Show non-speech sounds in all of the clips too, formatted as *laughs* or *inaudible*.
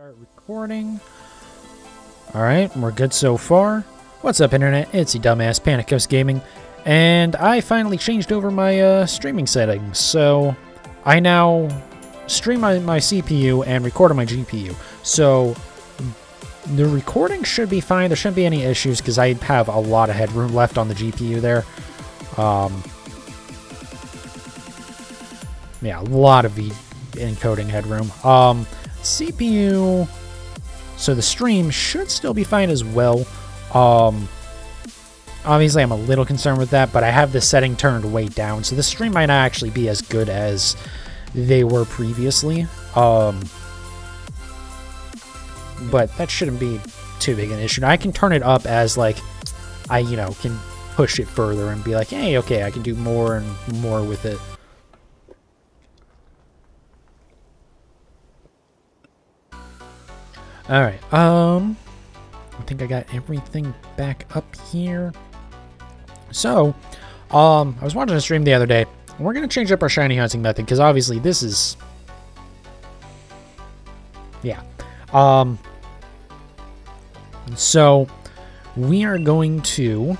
Start recording. Alright, we're good so far. What's up, Internet? It's your dumbass Panikos Gaming, and I finally changed over my uh, streaming settings. So I now stream my, my CPU and record on my GPU. So the recording should be fine. There shouldn't be any issues because I have a lot of headroom left on the GPU there. Um, yeah, a lot of v encoding headroom. Um, CPU, so the stream should still be fine as well. Um, obviously, I'm a little concerned with that, but I have the setting turned way down, so the stream might not actually be as good as they were previously. Um, but that shouldn't be too big an issue. Now, I can turn it up as like I, you know, can push it further and be like, hey, okay, I can do more and more with it. All right. Um, I think I got everything back up here. So, um, I was watching a stream the other day. We're gonna change up our shiny hunting method because obviously this is, yeah. Um. So, we are going to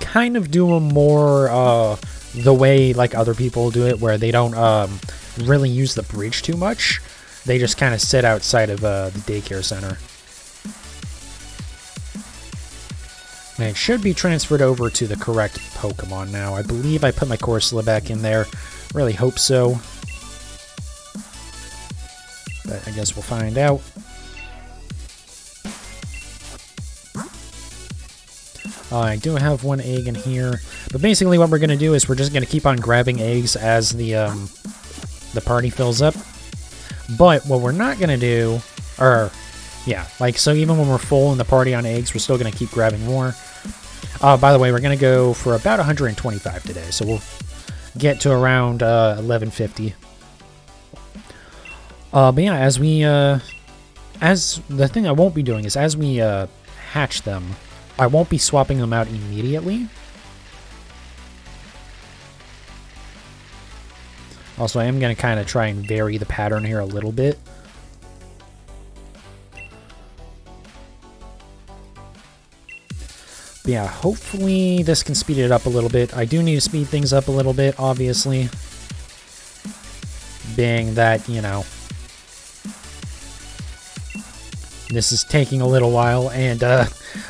kind of do a more uh the way like other people do it, where they don't um really use the bridge too much. They just kind of sit outside of uh, the daycare center. And it should be transferred over to the correct Pokemon now. I believe I put my Corsola back in there. Really hope so. But I guess we'll find out. Uh, I do have one egg in here. But basically what we're going to do is we're just going to keep on grabbing eggs as the, um, the party fills up. But what we're not going to do, or yeah, like, so even when we're full in the party on eggs, we're still going to keep grabbing more. Uh, by the way, we're going to go for about 125 today, so we'll get to around uh, 1150. Uh, but yeah, as we, uh, as the thing I won't be doing is as we uh, hatch them, I won't be swapping them out immediately. Also, I am going to kind of try and vary the pattern here a little bit. But yeah, hopefully this can speed it up a little bit. I do need to speed things up a little bit, obviously. Being that, you know, this is taking a little while, and uh,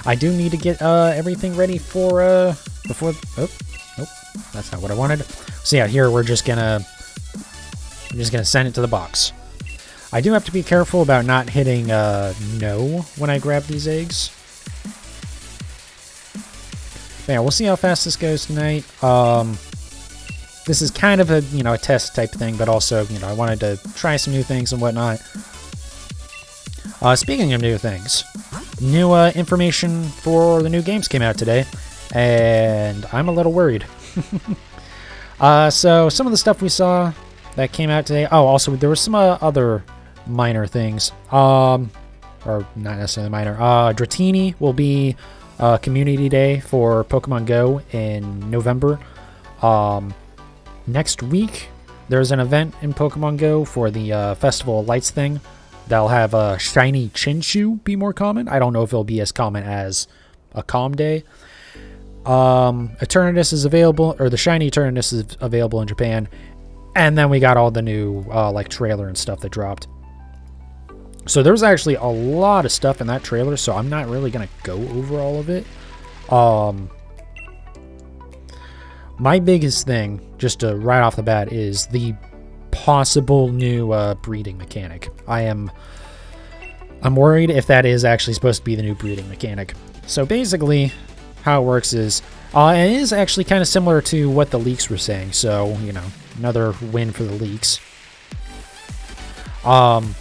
I do need to get uh, everything ready for, uh, before, oh, oh, that's not what I wanted. So yeah, here we're just gonna I'm just going to send it to the box. I do have to be careful about not hitting uh, no when I grab these eggs. But yeah, we'll see how fast this goes tonight. Um, this is kind of a, you know, a test type thing, but also, you know, I wanted to try some new things and whatnot. Uh, speaking of new things, new uh, information for the new games came out today, and I'm a little worried. *laughs* uh, so, some of the stuff we saw that came out today. Oh, also there were some uh, other minor things. Um, or not necessarily minor. Uh, Dratini will be uh, Community Day for Pokemon Go in November. Um, next week there's an event in Pokemon Go for the uh, Festival of Lights thing. That'll have a uh, shiny Chinchou be more common. I don't know if it'll be as common as a Comm Day. Um, Eternatus is available, or the shiny Eternatus is available in Japan, and then we got all the new uh, like trailer and stuff that dropped. So there was actually a lot of stuff in that trailer, so I'm not really gonna go over all of it. Um, my biggest thing, just to right off the bat, is the possible new uh, breeding mechanic. I am, I'm worried if that is actually supposed to be the new breeding mechanic. So basically, how it works is, uh, it is actually kind of similar to what the leaks were saying. So you know, Another win for the leaks. Um,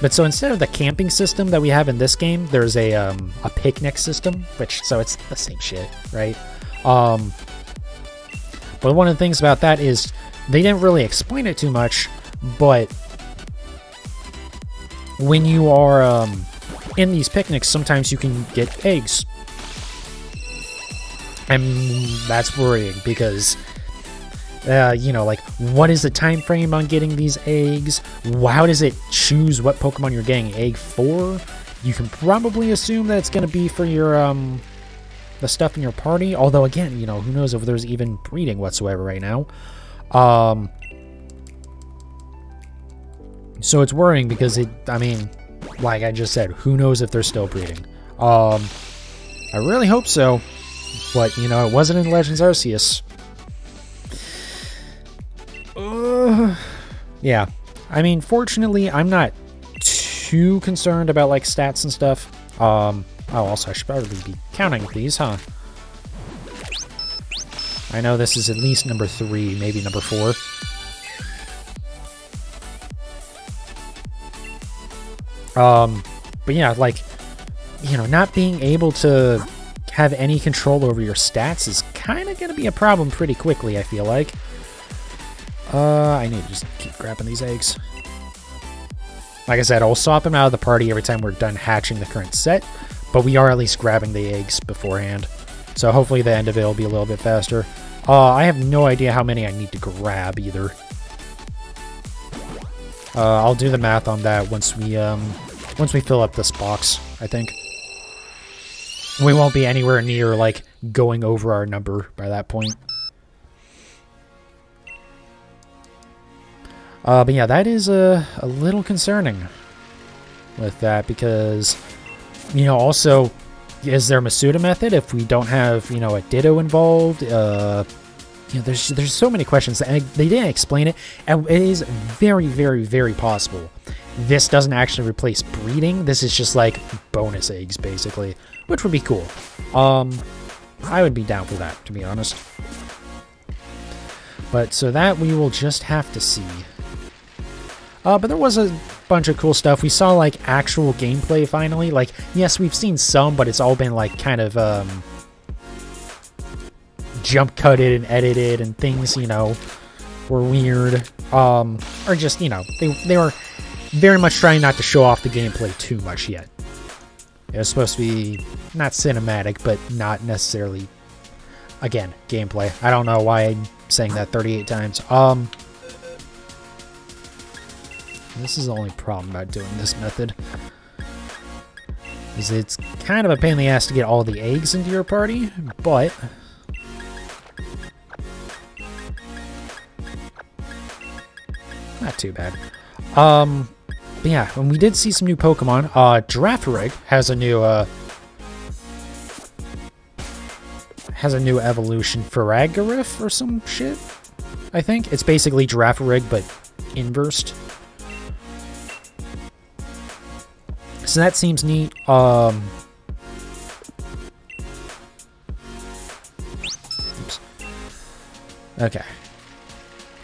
but so instead of the camping system that we have in this game, there's a um, a picnic system, which so it's the same shit, right? Um, but one of the things about that is they didn't really explain it too much, but when you are um, in these picnics, sometimes you can get eggs, and that's worrying because Uh, you know, like what is the time frame on getting these eggs? How does it choose what Pokemon you're getting? Egg for? You can probably assume that it's going to be for your um the stuff in your party. Although again, you know, who knows if there's even breeding whatsoever right now. Um, so it's worrying because it. I mean, like I just said, who knows if they're still breeding? Um, I really hope so, but you know, it wasn't in Legends Arceus. Uh, yeah, I mean, fortunately, I'm not too concerned about like stats and stuff. Um, oh, also, I should probably be counting these, huh? I know this is at least number three, maybe number four. Um, but yeah, like, you know, not being able to have any control over your stats is kind of going to be a problem pretty quickly, I feel like. Uh, I need to just keep grabbing these eggs. Like I said, I'll swap them out of the party every time we're done hatching the current set, but we are at least grabbing the eggs beforehand. So hopefully the end of it will be a little bit faster. Uh, I have no idea how many I need to grab either. Uh, I'll do the math on that once we um, once we fill up this box, I think. We won't be anywhere near, like, going over our number by that point. Uh, but yeah, that is a, a little concerning with that because, you know, also, is there a Masuda method if we don't have, you know, a Ditto involved? Uh, you know, there's there's so many questions, and they didn't explain it. And it is very, very, very possible this doesn't actually replace breeding. This is just like bonus eggs, basically, which would be cool. Um, I would be down for that, to be honest. But so that we will just have to see. Uh, but there was a bunch of cool stuff. We saw like actual gameplay finally. Like, yes, we've seen some, but it's all been like kind of um, jump cutted and edited and things, you know, were weird. Um, or just, you know, they, they were very much trying not to show off the gameplay too much yet. It was supposed to be not cinematic, but not necessarily, again, gameplay. I don't know why I'm saying that 38 times. Um, this is the only problem about doing this method. Is it's kind of a pain in the ass to get all the eggs into your party, but not too bad. Um, but yeah, and we did see some new Pokemon. Uh, Girafarig has a new, uh, has a new evolution, Farigiraf or some shit, I think. It's basically Girafarig, but inversed. So that seems neat. Um, oops. Okay.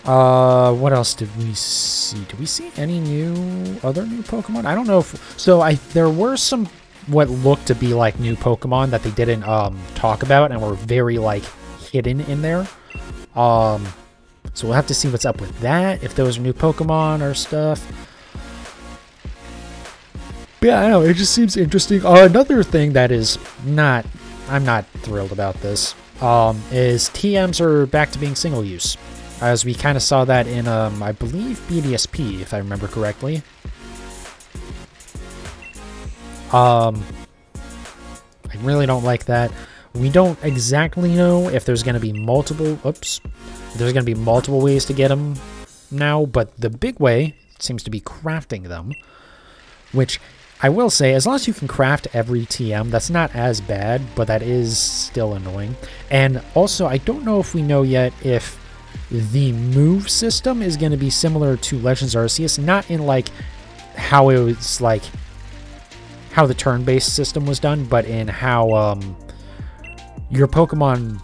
Uh, what else did we see? Did we see any new, other new Pokemon? I don't know if, so I, there were some, what looked to be like new Pokemon that they didn't, um, talk about and were very, like, hidden in there. Um, so we'll have to see what's up with that, if those are new Pokemon or stuff. But yeah, I know, it just seems interesting. Uh, another thing that is not, I'm not thrilled about this, um, is TMs are back to being single use as we kind of saw that in, um, I believe, BDSP, if I remember correctly. Um, I really don't like that. We don't exactly know if there's going to be multiple, oops, there's going to be multiple ways to get them now, but the big way seems to be crafting them, which I will say, as long as you can craft every TM, that's not as bad, but that is still annoying. And also, I don't know if we know yet if the move system is going to be similar to Legends Arceus, not in like how it was like how the turn-based system was done, but in how um, your Pokemon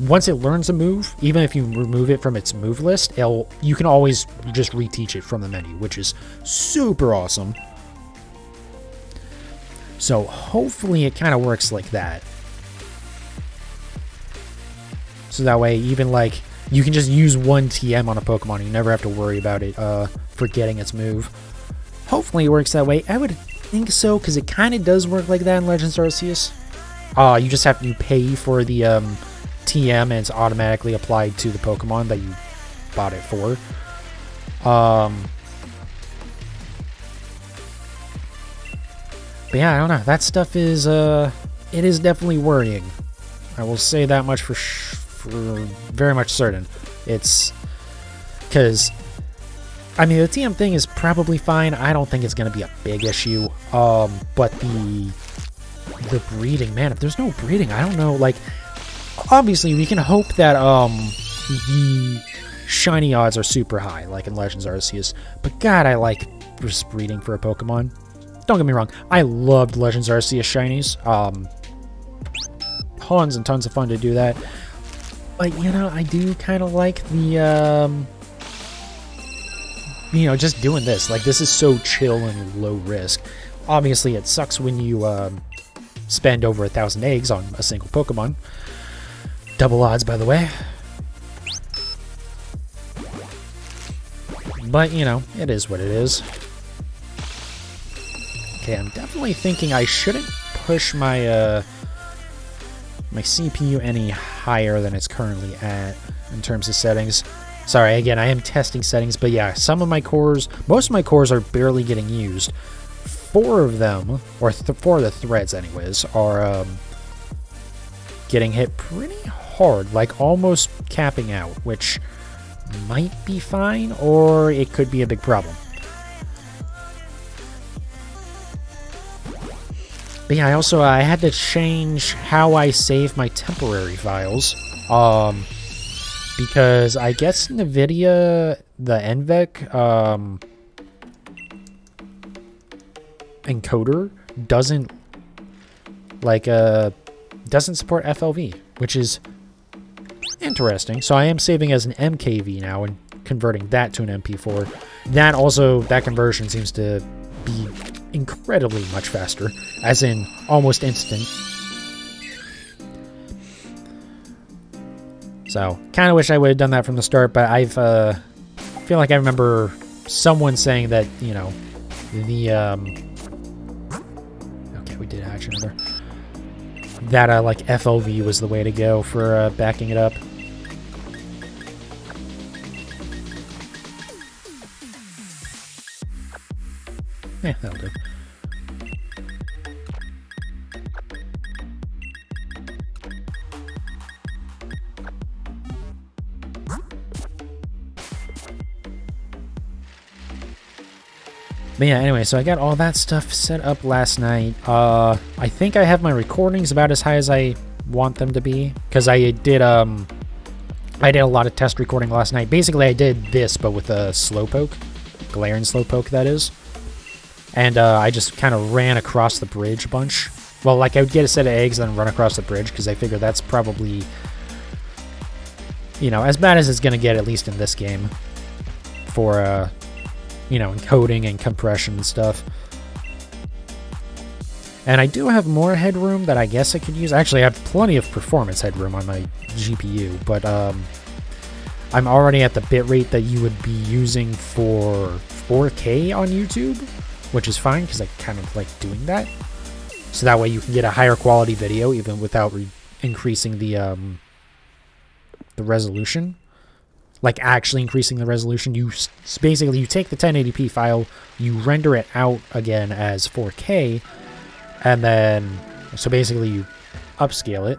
once it learns a move, even if you remove it from its move list, it'll you can always just reteach it from the menu, which is super awesome. So hopefully it kind of works like that. So that way, even like you can just use one TM on a Pokemon. You never have to worry about it uh, forgetting its move. Hopefully it works that way. I would think so, because it kind of does work like that in Legends Arceus. Uh, you just have to pay for the um, TM, and it's automatically applied to the Pokemon that you bought it for. Um, but yeah, I don't know. That stuff is uh, it is definitely worrying. I will say that much for for very much certain. It's because I mean the TM thing is probably fine. I don't think it's going to be a big issue. Um, but the the breeding, man, if there's no breeding, I don't know. Like, obviously we can hope that um the shiny odds are super high, like in Legends Arceus. But God, I like breeding for a Pokemon. Don't get me wrong, I loved Legends Arceus shinies. Um, tons and tons of fun to do that. But you know, I do kind of like the um, you know, just doing this. Like this is so chill and low risk. Obviously, it sucks when you um, spend over a thousand eggs on a single Pokemon. Double odds, by the way. But, you know, it is what it is. Okay, I'm definitely thinking I shouldn't push my, uh, my CPU any higher than it's currently at in terms of settings. Sorry, again, I am testing settings, but yeah, some of my cores, most of my cores are barely getting used. Four of them, or th four of the threads anyways, are um, getting hit pretty hard, like almost capping out, which might be fine, or it could be a big problem. But yeah, I also I had to change how I save my temporary files. Um, because I guess NVIDIA, the NVENC um, encoder doesn't like uh doesn't support FLV, which is interesting. So I am saving as an MKV now and converting that to an MP4. That also, that conversion seems to be incredibly much faster, as in almost instant. So, kind of wish I would have done that from the start, but I've, uh, feel like I remember someone saying that, you know, the, um, okay, we did hatch another, that, uh, like, FLV was the way to go for, uh, backing it up. Yeah, that'll do. But yeah, anyway, so I got all that stuff set up last night. Uh, I think I have my recordings about as high as I want them to be. Because I did, um, I did a lot of test recording last night. Basically, I did this, but with a Slowpoke. Galarian Slowpoke, that is. And uh, I just kind of ran across the bridge a bunch. Well, like I would get a set of eggs and then run across the bridge because I figure that's probably, you know, as bad as it's going to get, at least in this game, for, uh, you know, encoding and compression and stuff. And I do have more headroom that I guess I could use. Actually, I have plenty of performance headroom on my GPU, but um, I'm already at the bitrate that you would be using for 4K on YouTube which is fine because I kind of like doing that. So that way you can get a higher quality video even without increasing the um, the resolution. Like actually increasing the resolution. You basically you take the 1080p file, you render it out again as 4K, and then so basically you upscale it.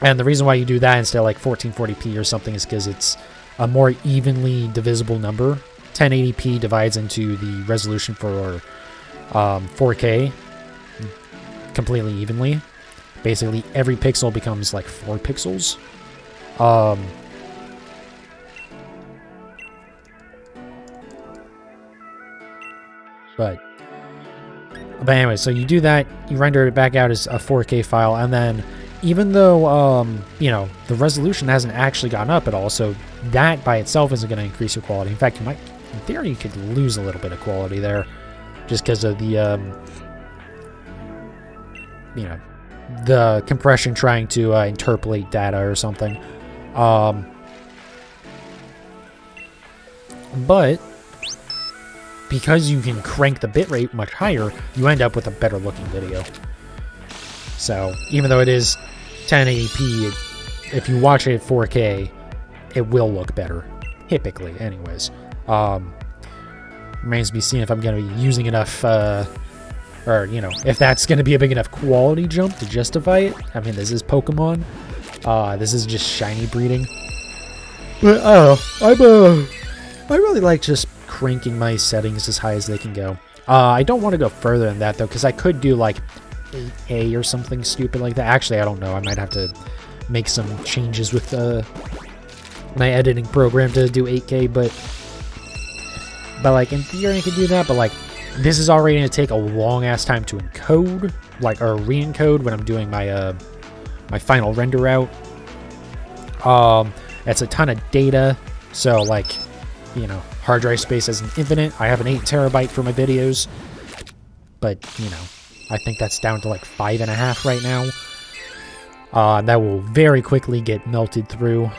And the reason why you do that instead of like 1440p or something is because it's a more evenly divisible number 1080p divides into the resolution for um, 4K completely evenly. Basically, every pixel becomes like 4 pixels. Um, but, but anyway, so you do that, you render it back out as a 4K file, and then even though, um, you know, the resolution hasn't actually gone up at all, so that by itself isn't going to increase your quality. In fact, you might in theory, you could lose a little bit of quality there just because of the, um, you know, the compression trying to uh, interpolate data or something. Um, but because you can crank the bitrate much higher, you end up with a better looking video. So even though it is 1080p, if you watch it at 4K, it will look better typically, anyways. Um, remains to be seen if I'm going to be using enough, uh, or, you know, if that's going to be a big enough quality jump to justify it. I mean, this is Pokemon. Uh, this is just shiny breeding. But, oh, I'm, uh, I really like just cranking my settings as high as they can go. Uh, I don't want to go further than that, though, because I could do, like, 8K or something stupid like that. Actually, I don't know. I might have to make some changes with uh, my editing program to do 8K, but but like in theory I could do that, but like this is already gonna take a long ass time to encode, like or re-encode when I'm doing my uh my final render out. Um, it's a ton of data, so like you know hard drive space isn't infinite. I have an eight terabyte for my videos, but you know I think that's down to like five and a half right now. Uh, that will very quickly get melted through.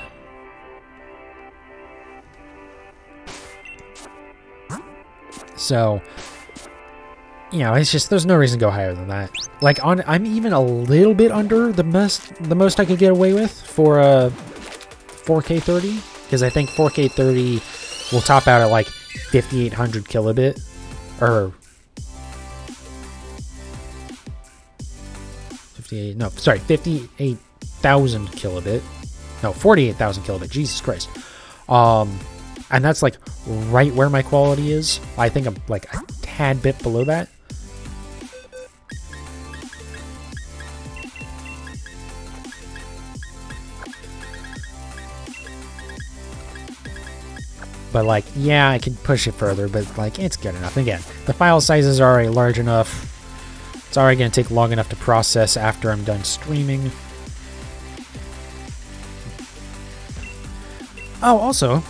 So, you know, it's just there's no reason to go higher than that. Like on, I'm even a little bit under the most the most I could get away with for a 4K 30 because I think 4K 30 will top out at like 5800 kilobit or 58 no sorry 58,000 kilobit no 48,000 kilobit Jesus Christ um and that's like right where my quality is. I think I'm like a tad bit below that. But like, yeah, I can push it further, but like, it's good enough. Again, the file sizes are already large enough. It's already to take long enough to process after I'm done streaming. Oh, also,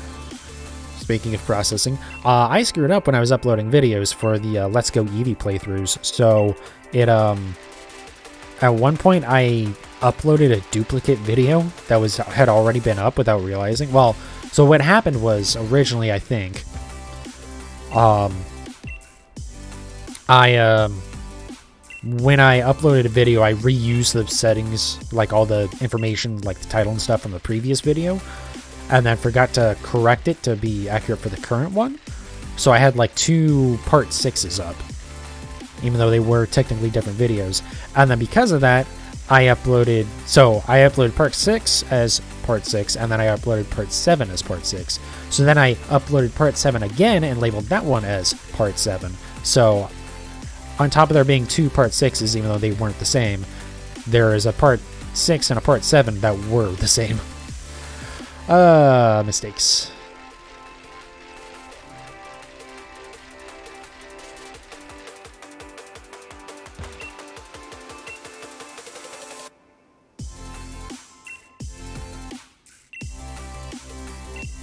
Speaking of processing, uh, I screwed up when I was uploading videos for the uh, Let's Go Eevee playthroughs. So it um, at one point I uploaded a duplicate video that was had already been up without realizing. Well, so what happened was originally I think, um, I um, when I uploaded a video, I reused the settings, like all the information, like the title and stuff from the previous video and then forgot to correct it to be accurate for the current one. So I had like two part sixes up, even though they were technically different videos. And then because of that, I uploaded. So I uploaded part six as part six, and then I uploaded part seven as part six. So then I uploaded part seven again and labeled that one as part seven. So on top of there being two part sixes, even though they weren't the same, there is a part six and a part seven that were the same. *laughs* Uh, mistakes.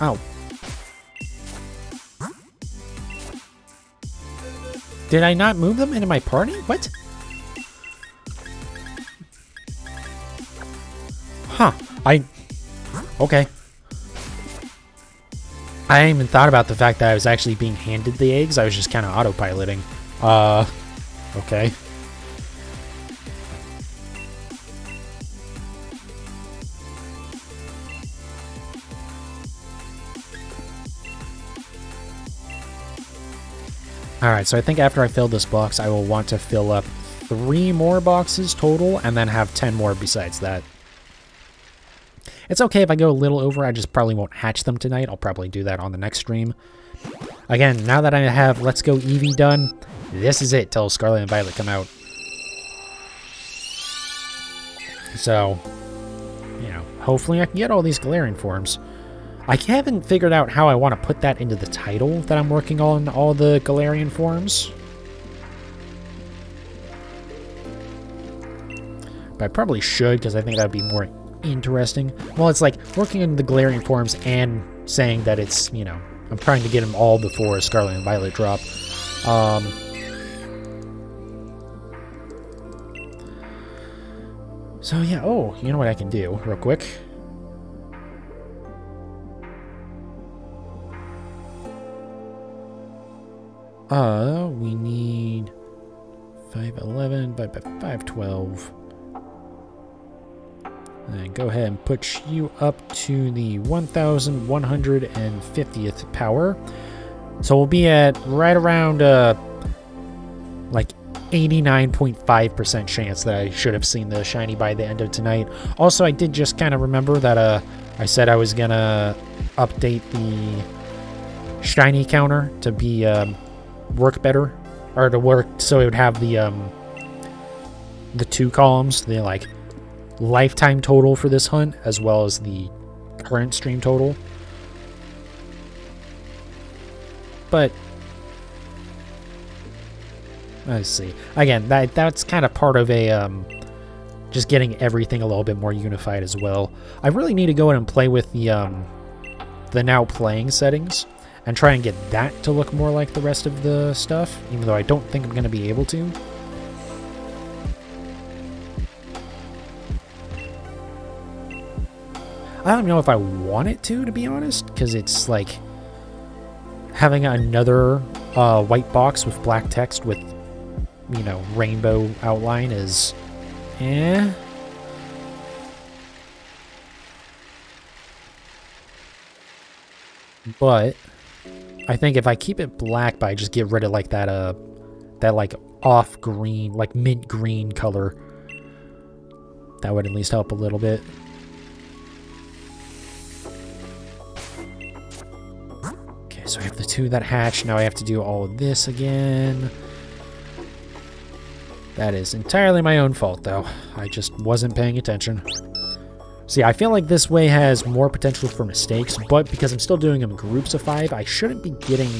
Ow. Did I not move them into my party? What? Huh. I... Okay. I hadn't even thought about the fact that I was actually being handed the eggs. I was just kind of autopiloting. Uh, okay. Alright, so I think after I fill this box, I will want to fill up three more boxes total, and then have 10 more besides that. It's okay if I go a little over. I just probably won't hatch them tonight. I'll probably do that on the next stream. Again, now that I have Let's Go Eevee done, this is it till Scarlet and Violet come out. So, you know, hopefully I can get all these Galarian forms. I haven't figured out how I want to put that into the title that I'm working on all the Galarian forms. But I probably should because I think that would be more interesting. Well, it's like working in the Galarian forms and saying that it's, you know, I'm trying to get them all before Scarlet and Violet drop. Um, so yeah, oh, you know what I can do real quick? Uh, we need 511 by 512. And go ahead and put you up to the 1150th power. So we'll be at right around uh, like 89.5% chance that I should have seen the shiny by the end of tonight. Also, I did just kind of remember that uh, I said I was going to update the shiny counter to be um, work better or to work so it would have the um, the two columns, the like lifetime total for this hunt as well as the current stream total. But I see. Again, that that's kind of part of a um, just getting everything a little bit more unified as well. I really need to go in and play with the um, the now playing settings and try and get that to look more like the rest of the stuff, even though I don't think I'm going to be able to. I don't know if I want it to, to be honest, because it's like having another uh, white box with black text with, you know, rainbow outline is, eh. But I think if I keep it black, but I just get rid of like that, uh, that like off green, like mint green color, that would at least help a little bit. So I have the two that hatch. Now I have to do all of this again. That is entirely my own fault, though. I just wasn't paying attention. See, I feel like this way has more potential for mistakes, but because I'm still doing them groups of five, I shouldn't be getting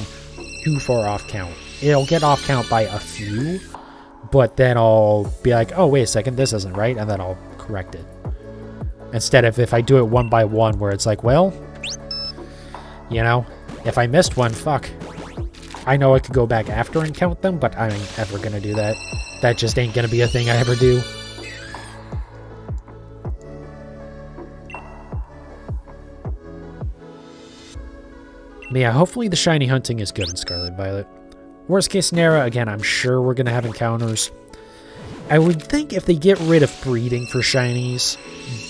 too far off count. It'll get off count by a few, but then I'll be like, oh, wait a second, this isn't right, and then I'll correct it. Instead of if I do it one by one, where it's like, well, you know, if I missed one, fuck. I know I could go back after and count them, but I ain't ever gonna do that. That just ain't gonna be a thing I ever do. Yeah, hopefully the shiny hunting is good in Scarlet Violet. Worst case scenario, again, I'm sure we're going to have encounters. I would think if they get rid of breeding for shinies,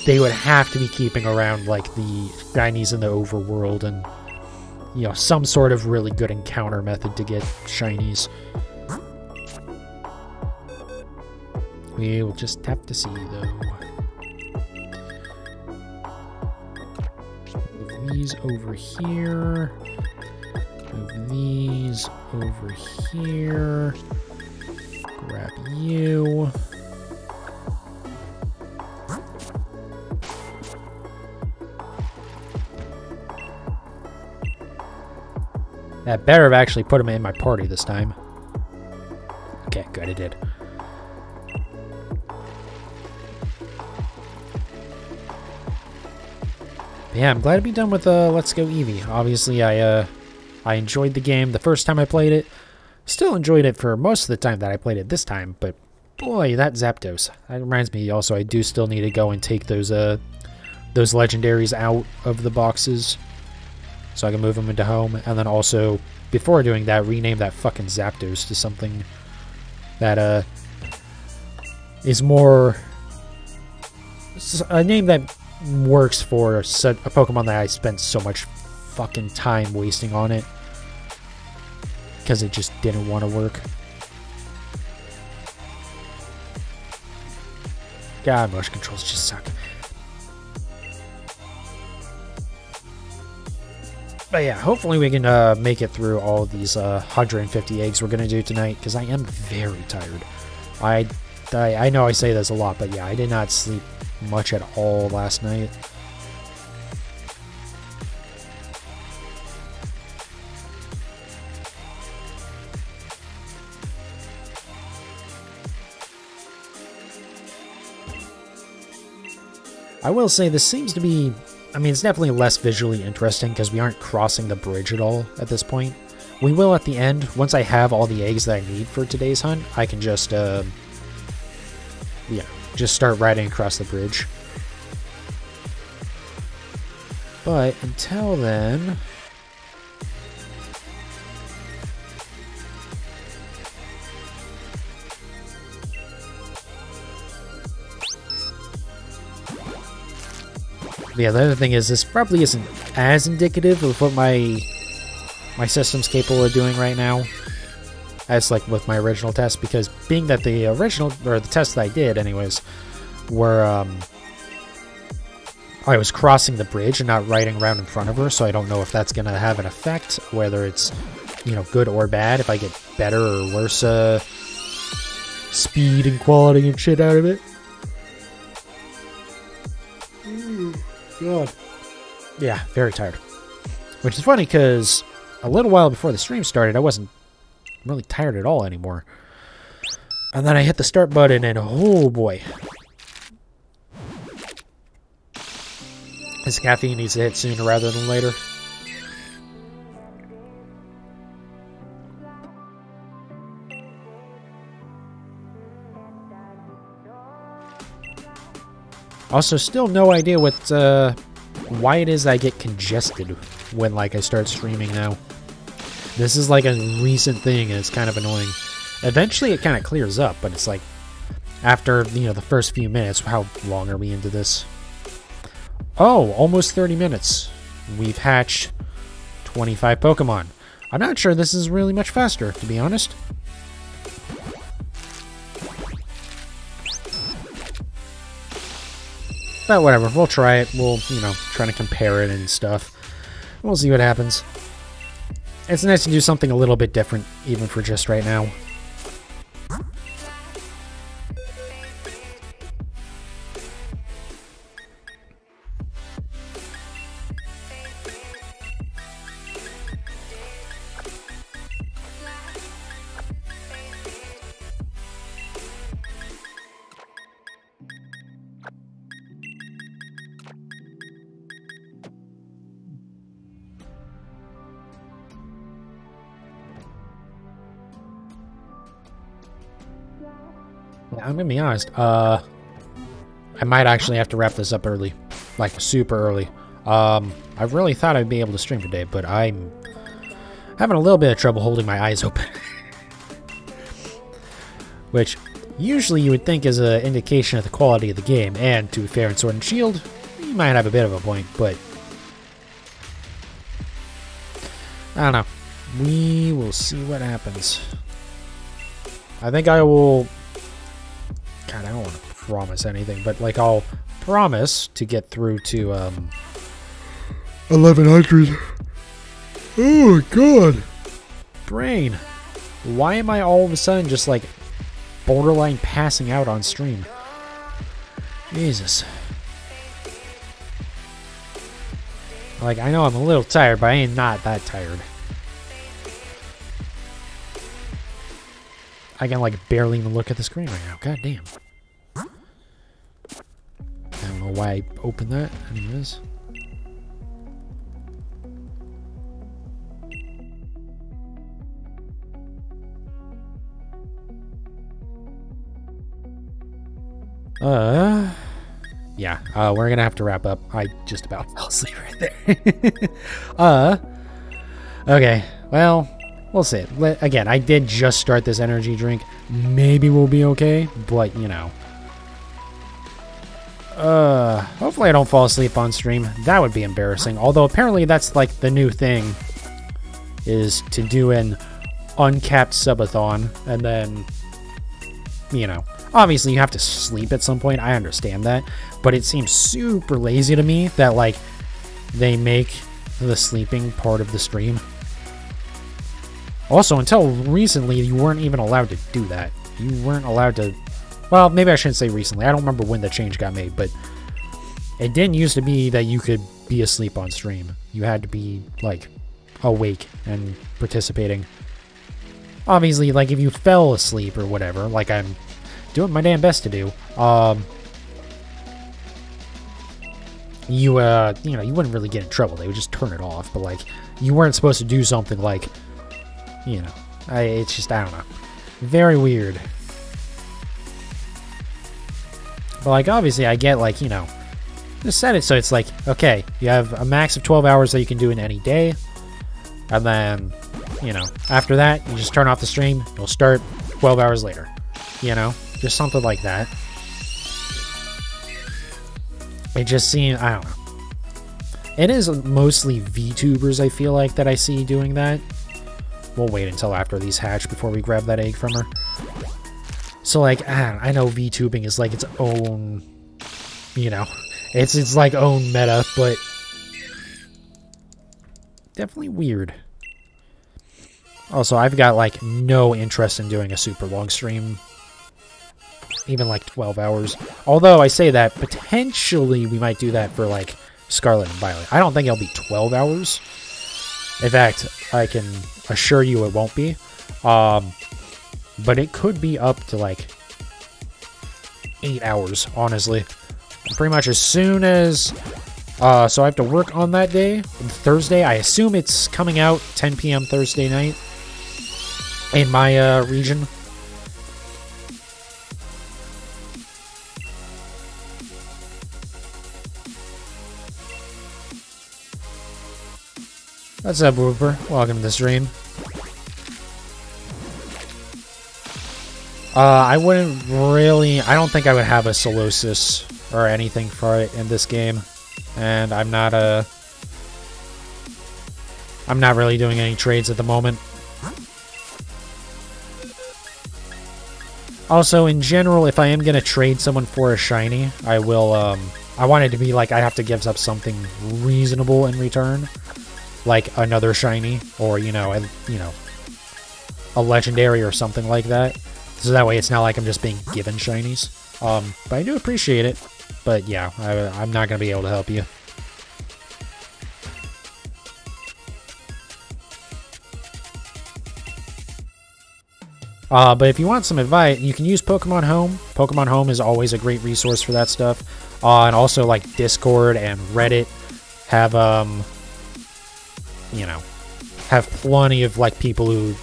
they would have to be keeping around like the shinies in the overworld and you know, some sort of really good encounter method to get shinies. We will just have to see though. Move these over here. Move these over here. Grab you. That better have actually put him in my party this time. Okay, good, it did. But yeah, I'm glad to be done with uh, Let's Go Eevee. Obviously, I uh, I enjoyed the game the first time I played it. Still enjoyed it for most of the time that I played it this time, but boy, that Zapdos. That reminds me also I do still need to go and take those uh those legendaries out of the boxes so I can move them into home. And then also, before doing that, rename that fucking Zapdos to something that uh is more a name that works for a Pokemon that I spent so much fucking time wasting on it because it just didn't want to work. God, motion controls just suck. But yeah, hopefully we can uh, make it through all these uh, 150 eggs we're to do tonight, because I am very tired. I, I, I know I say this a lot, but yeah, I did not sleep much at all last night. I will say this seems to be I mean, it's definitely less visually interesting because we aren't crossing the bridge at all at this point. We will at the end. Once I have all the eggs that I need for today's hunt, I can just, uh, yeah, just start riding across the bridge. But until then, yeah, the other thing is this probably isn't as indicative of what my my system's capable of doing right now as like with my original test because being that the original or the test that I did anyways were um I was crossing the bridge and not riding around in front of her so I don't know if that's gonna have an effect whether it's you know good or bad if I get better or worse uh speed and quality and shit out of it God. Yeah, very tired. Which is funny because a little while before the stream started, I wasn't really tired at all anymore. And then I hit the start button and oh boy. This caffeine needs to hit sooner rather than later. Also, still no idea what, uh, why it is I get congested when, like, I start streaming now. This is, like, a recent thing, and it's kind of annoying. Eventually, it kind of clears up, but it's like, after, you know, the first few minutes, how long are we into this? Oh, almost 30 minutes. We've hatched 25 Pokemon. I'm not sure this is really much faster, to be honest. But whatever, we'll try it. We'll, you know, try to compare it and stuff. We'll see what happens. It's nice to do something a little bit different, even for just right now. Gonna be honest. Uh, I might actually have to wrap this up early, like super early. Um, I really thought I'd be able to stream today, but I'm having a little bit of trouble holding my eyes *laughs* open. Which usually you would think is an indication of the quality of the game, and to be fair in Sword and Shield, you might have a bit of a point, but I don't know. We will see what happens. I think I will God, I don't want to promise anything, but like I'll promise to get through to um 1100. Oh my god. Brain. Why am I all of a sudden just like borderline passing out on stream? Jesus. Like, I know I'm a little tired, but I ain't not that tired. I can like barely even look at the screen right now. God damn. I don't know why I opened that. Anyways. Uh, yeah, uh, we're gonna have to wrap up. I just about *laughs* fell asleep right there. *laughs* uh, okay, well, We'll see. Again, I did just start this energy drink. Maybe we'll be okay, but you know. Uh, hopefully I don't fall asleep on stream. That would be embarrassing. Although apparently that's like the new thing is to do an uncapped subathon and then you know, obviously you have to sleep at some point. I understand that, but it seems super lazy to me that like they make the sleeping part of the stream. Also, until recently, you weren't even allowed to do that. You weren't allowed to... Well, maybe I shouldn't say recently. I don't remember when the change got made, but... It didn't used to be that you could be asleep on stream. You had to be, like, awake and participating. Obviously, like, if you fell asleep or whatever, like I'm doing my damn best to do, um... You, uh, you know, you wouldn't really get in trouble. They would just turn it off, but, like, you weren't supposed to do something like you know, I, it's just, I don't know. Very weird. But, like, obviously, I get, like, you know, just set it so it's like, okay, you have a max of 12 hours that you can do in any day. And then, you know, after that, you just turn off the stream. You'll start 12 hours later. You know, just something like that. It just seems, I don't know. It is mostly VTubers, I feel like, that I see doing that. We'll wait until after these hatch before we grab that egg from her. So, like, I, I know VTubing is like its own, you know, it's its like own meta, but definitely weird. Also, I've got like no interest in doing a super long stream. Even like 12 hours. Although I say that, potentially we might do that for like Scarlet and Violet. I don't think it'll be 12 hours. In fact, I can assure you it won't be. Um, but it could be up to like 8 hours, honestly. Pretty much as soon as... Uh, so I have to work on that day, Thursday. I assume it's coming out 10 p.m. Thursday night in my uh, region. What's up, Whooper? Welcome to the stream. Uh, I wouldn't really... I don't think I would have a Solosis or anything for it in this game. And I'm not, uh... I'm not really doing any trades at the moment. Also, in general, if I am going to trade someone for a shiny, I will, um, I want it to be like I have to give up something reasonable in return. Like another shiny, or, you know, a, you know, a legendary or something like that. So that way it's not like I'm just being given shinies. Um, but I do appreciate it. But yeah, I, I'm not to be able to help you. Uh, but if you want some advice, you can use Pokemon Home. Pokemon Home is always a great resource for that stuff. Uh, and also like Discord and Reddit have, um, you know, have plenty of like people who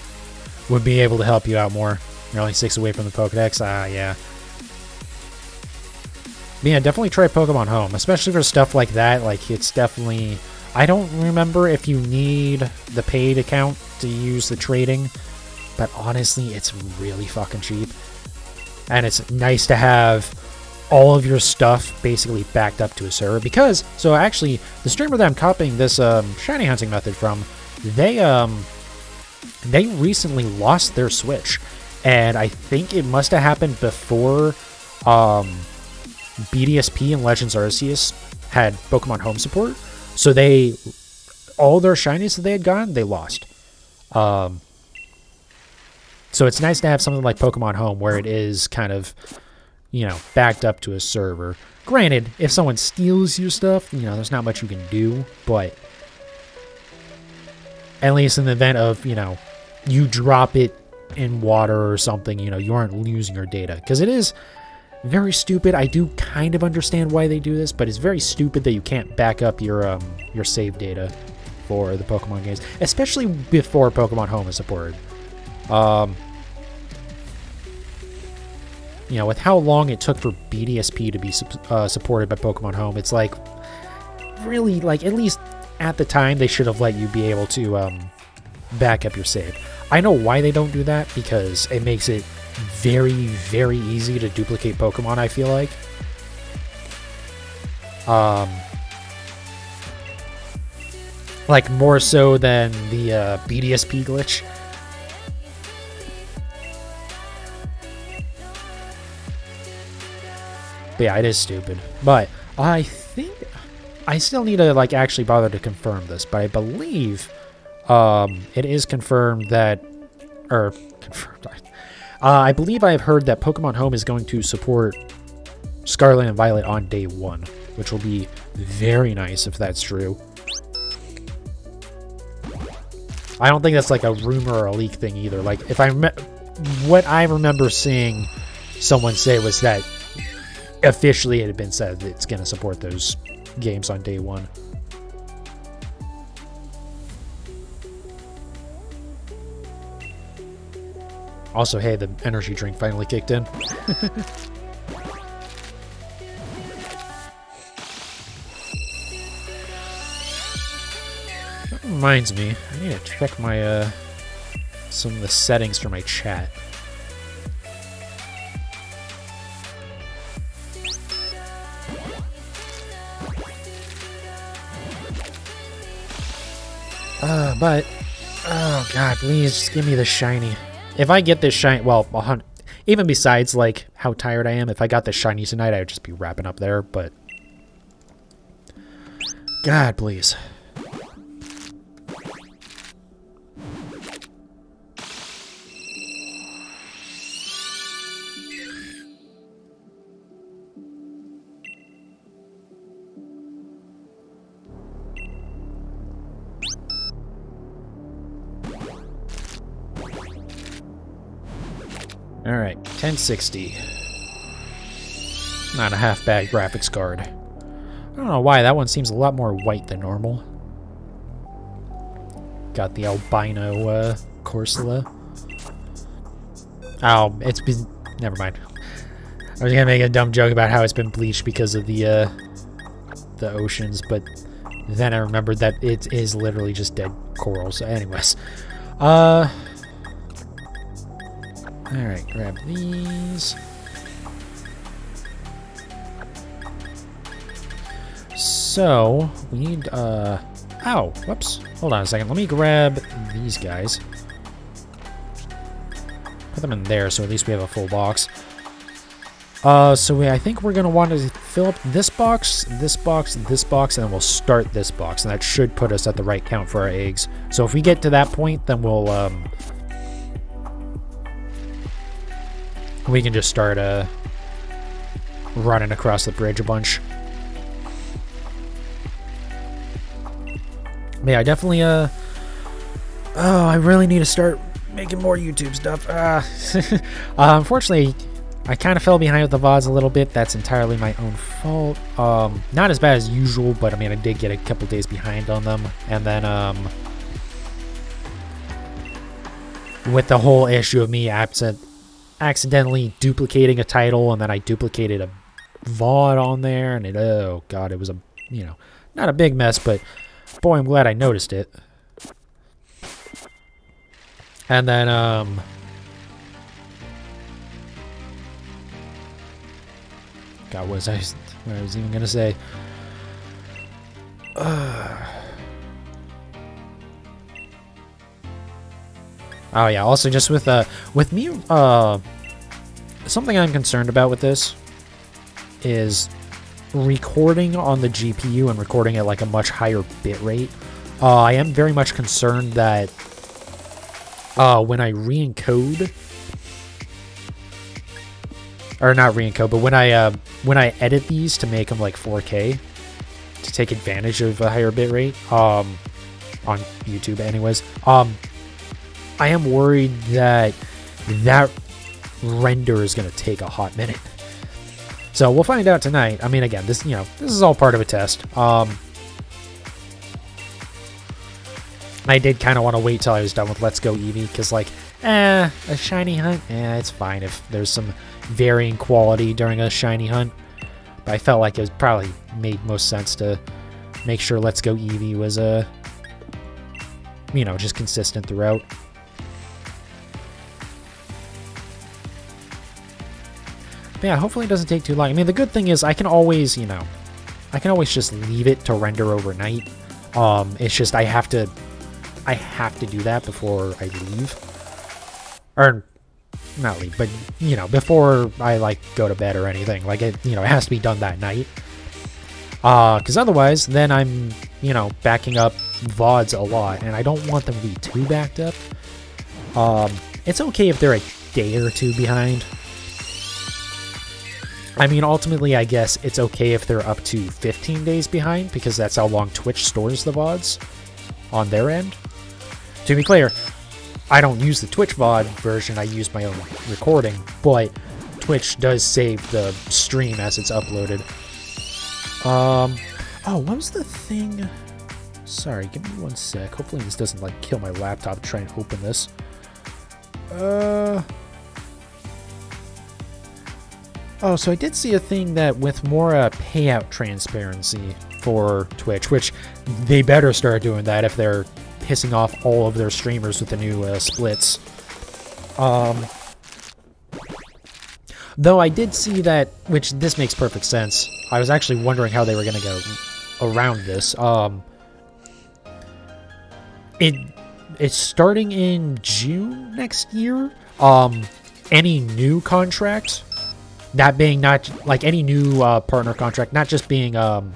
would be able to help you out more. You're only six away from the Pokedex. Ah, yeah. But yeah, definitely try Pokemon Home, especially for stuff like that. Like, it's definitely... I don't remember if you need the paid account to use the trading, but honestly, it's really fucking cheap. And it's nice to have all of your stuff basically backed up to a server because so actually the streamer that I'm copying this um, shiny hunting method from, they um they recently lost their Switch, and I think it must have happened before um BDSP and Legends Arceus had Pokemon Home support, so they all their shinies that they had gotten they lost. Um, so it's nice to have something like Pokemon Home where it is kind of, you know, backed up to a server. Granted, if someone steals your stuff, you know, there's not much you can do, but at least in the event of, you know, you drop it in water or something, you know, you aren't losing your data. Because it is very stupid. I do kind of understand why they do this, but it's very stupid that you can't back up your um, your save data for the Pokemon games, especially before Pokemon Home is supported. Um, you know, with how long it took for BDSP to be uh, supported by Pokemon Home, it's like really like at least at the time they should have let you be able to um, back up your save. I know why they don't do that because it makes it very very easy to duplicate Pokemon. I feel like. Um, like more so than the uh, BDSP glitch. But yeah, it is stupid. But I think I still need to like actually bother to confirm this, but I believe um, it is confirmed that, or confirmed. *laughs* Uh, I believe I have heard that Pokemon Home is going to support Scarlet and Violet on day one, which will be very nice if that's true. I don't think that's like a rumor or a leak thing either. Like if I what I remember seeing someone say was that officially it had been said that it's going to support those games on day one. Also, hey, the energy drink finally kicked in. *laughs* that reminds me, I need to check my, uh, some of the settings for my chat. Uh, but, oh god, please just give me the shiny. If I get this shiny, well, even besides like how tired I am, if I got this shiny tonight, I would just be wrapping up there, but God, please. Alright, 1060. Not a half bad graphics card. I don't know why, that one seems a lot more white than normal. Got the albino uh, Corsola. Oh, it's been... Never mind. I was gonna make a dumb joke about how it's been bleached because of the, uh, the oceans, but then I remembered that it is literally just dead coral, so anyways. Uh... Alright, grab these. So, we need, uh... Ow! Whoops. Hold on a second. Let me grab these guys. Put them in there, so at least we have a full box. Uh, so we, I think we're going to want to fill up this box, this box, this box, and then we'll start this box. And that should put us at the right count for our eggs. So if we get to that point, then we'll, um, we can just start uh, running across the bridge a bunch. But yeah, I definitely, uh, oh, I really need to start making more YouTube stuff. Uh, *laughs* uh, unfortunately, I kind of fell behind with the VODs a little bit. That's entirely my own fault. Um, not as bad as usual, but I mean, I did get a couple days behind on them. And then, um, with the whole issue of me absent accidentally duplicating a title and then I duplicated a VOD on there and it, oh god, it was a, you know, not a big mess, but boy, I'm glad I noticed it. And then, um, God, what was I, what I was even gonna say? *sighs* Uh, Oh yeah, also just with uh with me uh something I'm concerned about with this is recording on the GPU and recording at like a much higher bit rate. Uh, I am very much concerned that uh, when I re-encode, or not re-encode, but when I uh, when I edit these to make them like 4K to take advantage of a higher bit rate um, on YouTube, anyways, um, I am worried that that render is going to take a hot minute. So we'll find out tonight. I mean, again, this you know this is all part of a test. Um, I did kind of want to wait till I was done with Let's Go Eevee because, like, eh, a shiny hunt, eh, it's fine if there's some varying quality during a shiny hunt. But I felt like it was probably made most sense to make sure Let's Go Eevee was a, uh, you know, just consistent throughout. But yeah, hopefully it doesn't take too long. I mean, the good thing is I can always, you know, I can always just leave it to render overnight. Um, it's just I have to, I have to do that before I leave. Or, not leave, but, you know, before I, like, go to bed or anything. Like, it, you know, it has to be done that night. Uh, because otherwise, then I'm, you know, backing up VODs a lot, and I don't want them to be too backed up. Um, it's okay if they're a day or two behind, I mean, ultimately, I guess it's okay if they're up to 15 days behind because that's how long Twitch stores the VODs on their end. To be clear, I don't use the Twitch VOD version, I use my own recording, but Twitch does save the stream as it's uploaded. Um, oh, what was the thing? Sorry, give me one sec. Hopefully this doesn't, like, kill my laptop trying to open this. Uh... Oh, so I did see a thing that with more uh, payout transparency for Twitch, which they better start doing that if they're pissing off all of their streamers with the new uh, splits. Um, though I did see that, which this makes perfect sense. I was actually wondering how they were going to go around this. Um, it it's starting in June next year. Um, any new contract, that being not like any new uh, partner contract, not just being um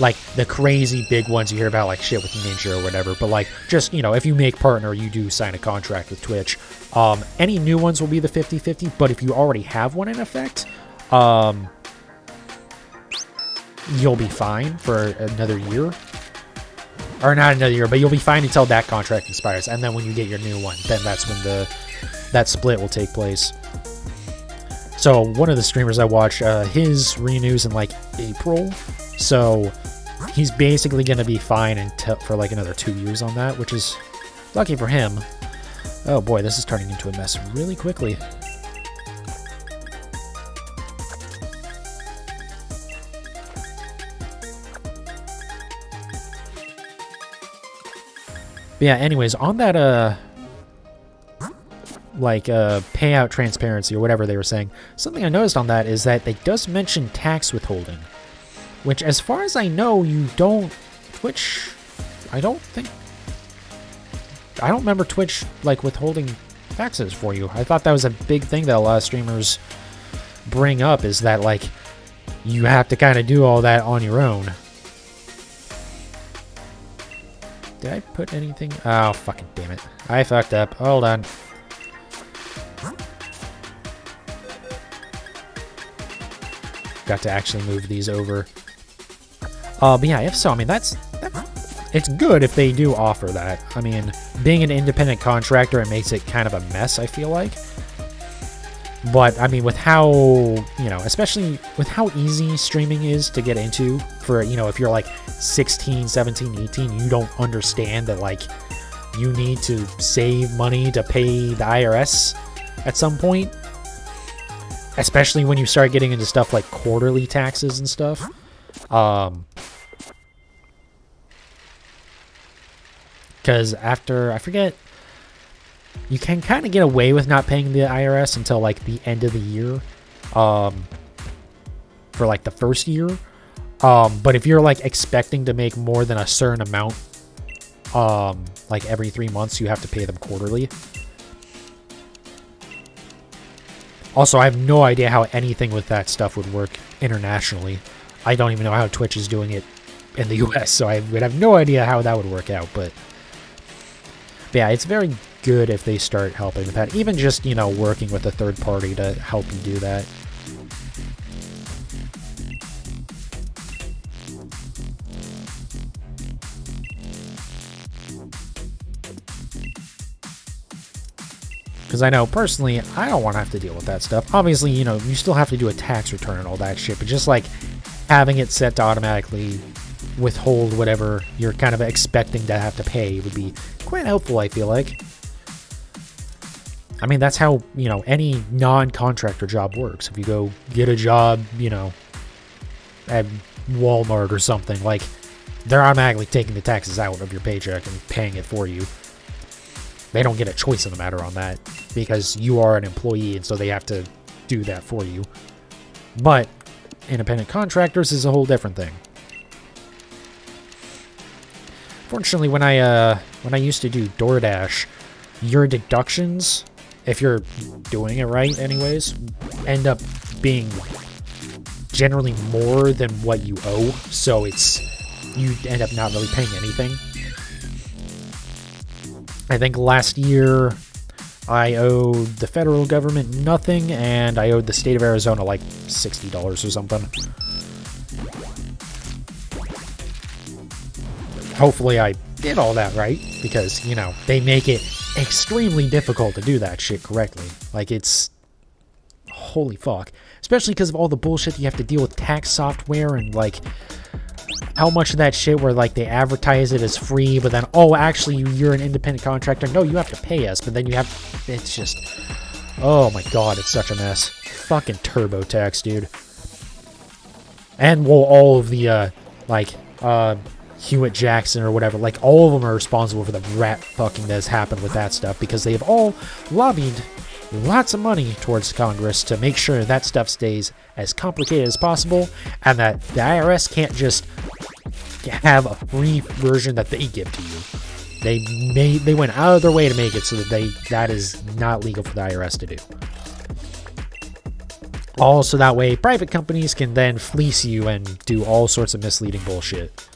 like the crazy big ones you hear about, like shit with Ninja or whatever, but like just, you know, if you make partner, you do sign a contract with Twitch. Um, any new ones will be the 50 50, but if you already have one in effect, um, you'll be fine for another year. Or not another year, but you'll be fine until that contract expires. And then when you get your new one, then that's when the that split will take place. So one of the streamers I watch, uh, his renews in like April. So he's basically going to be fine until for like another two years on that, which is lucky for him. Oh boy, this is turning into a mess really quickly. But yeah, anyways, on that, uh, like, uh, payout transparency or whatever they were saying, something I noticed on that is that they does mention tax withholding. Which, as far as I know, you don't... Twitch... I don't think... I don't remember Twitch, like, withholding taxes for you. I thought that was a big thing that a lot of streamers bring up, is that, like, you have to kind of do all that on your own. Did I put anything? Oh, fucking damn it. I fucked up. Hold on. Got to actually move these over. Uh, but yeah, if so, I mean, that's, that, it's good if they do offer that. I mean, being an independent contractor, it makes it kind of a mess, I feel like. But, I mean, with how, you know, especially with how easy streaming is to get into for, you know, if you're like 16, 17, 18, you don't understand that, like, you need to save money to pay the IRS at some point. Especially when you start getting into stuff like quarterly taxes and stuff. Um, because after I forget, you can kind of get away with not paying the IRS until like the end of the year, um, for like the first year. Um, but if you're like expecting to make more than a certain amount, um, like every three months, you have to pay them quarterly. Also, I have no idea how anything with that stuff would work internationally. I don't even know how Twitch is doing it in the *laughs* US, so I would have no idea how that would work out, but, but yeah, it's very good if they start helping with that. Even just, you know, working with a third party to help you do that. Because I know, personally, I don't want to have to deal with that stuff. Obviously, you know, you still have to do a tax return and all that shit, but just, like, having it set to automatically withhold whatever you're kind of expecting to have to pay would be quite helpful, I feel like. I mean, that's how, you know, any non-contractor job works. If you go get a job, you know, at Walmart or something, like, they're automatically taking the taxes out of your paycheck and paying it for you. They don't get a choice in the matter on that because you are an employee and so they have to do that for you. But independent contractors is a whole different thing. Fortunately, when I uh, when I used to do DoorDash, your deductions, if you're doing it right anyways, end up being generally more than what you owe, so it's you end up not really paying anything. I think last year I owed the federal government nothing, and I owed the state of Arizona like $60 or something. Hopefully I did all that right, because, you know, they make it extremely difficult to do that shit correctly. Like, it's... Holy fuck. Especially because of all the bullshit you have to deal with tax software and, like, how much of that shit where like they advertise it as free, but then oh actually you're an independent contractor. No, you have to pay us, but then you have it's just oh my god, it's such a mess. Fucking TurboTax, dude. And well, all of the uh like uh Hewitt Jackson or whatever, like all of them are responsible for the rat fucking that has happened with that stuff because they have all lobbied lots of money towards Congress to make sure that stuff stays as complicated as possible and that the IRS can't just have a free version that they give to you. They made they went out of their way to make it so that they that is not legal for the IRS to do. Also, that way private companies can then fleece you and do all sorts of misleading bullshit.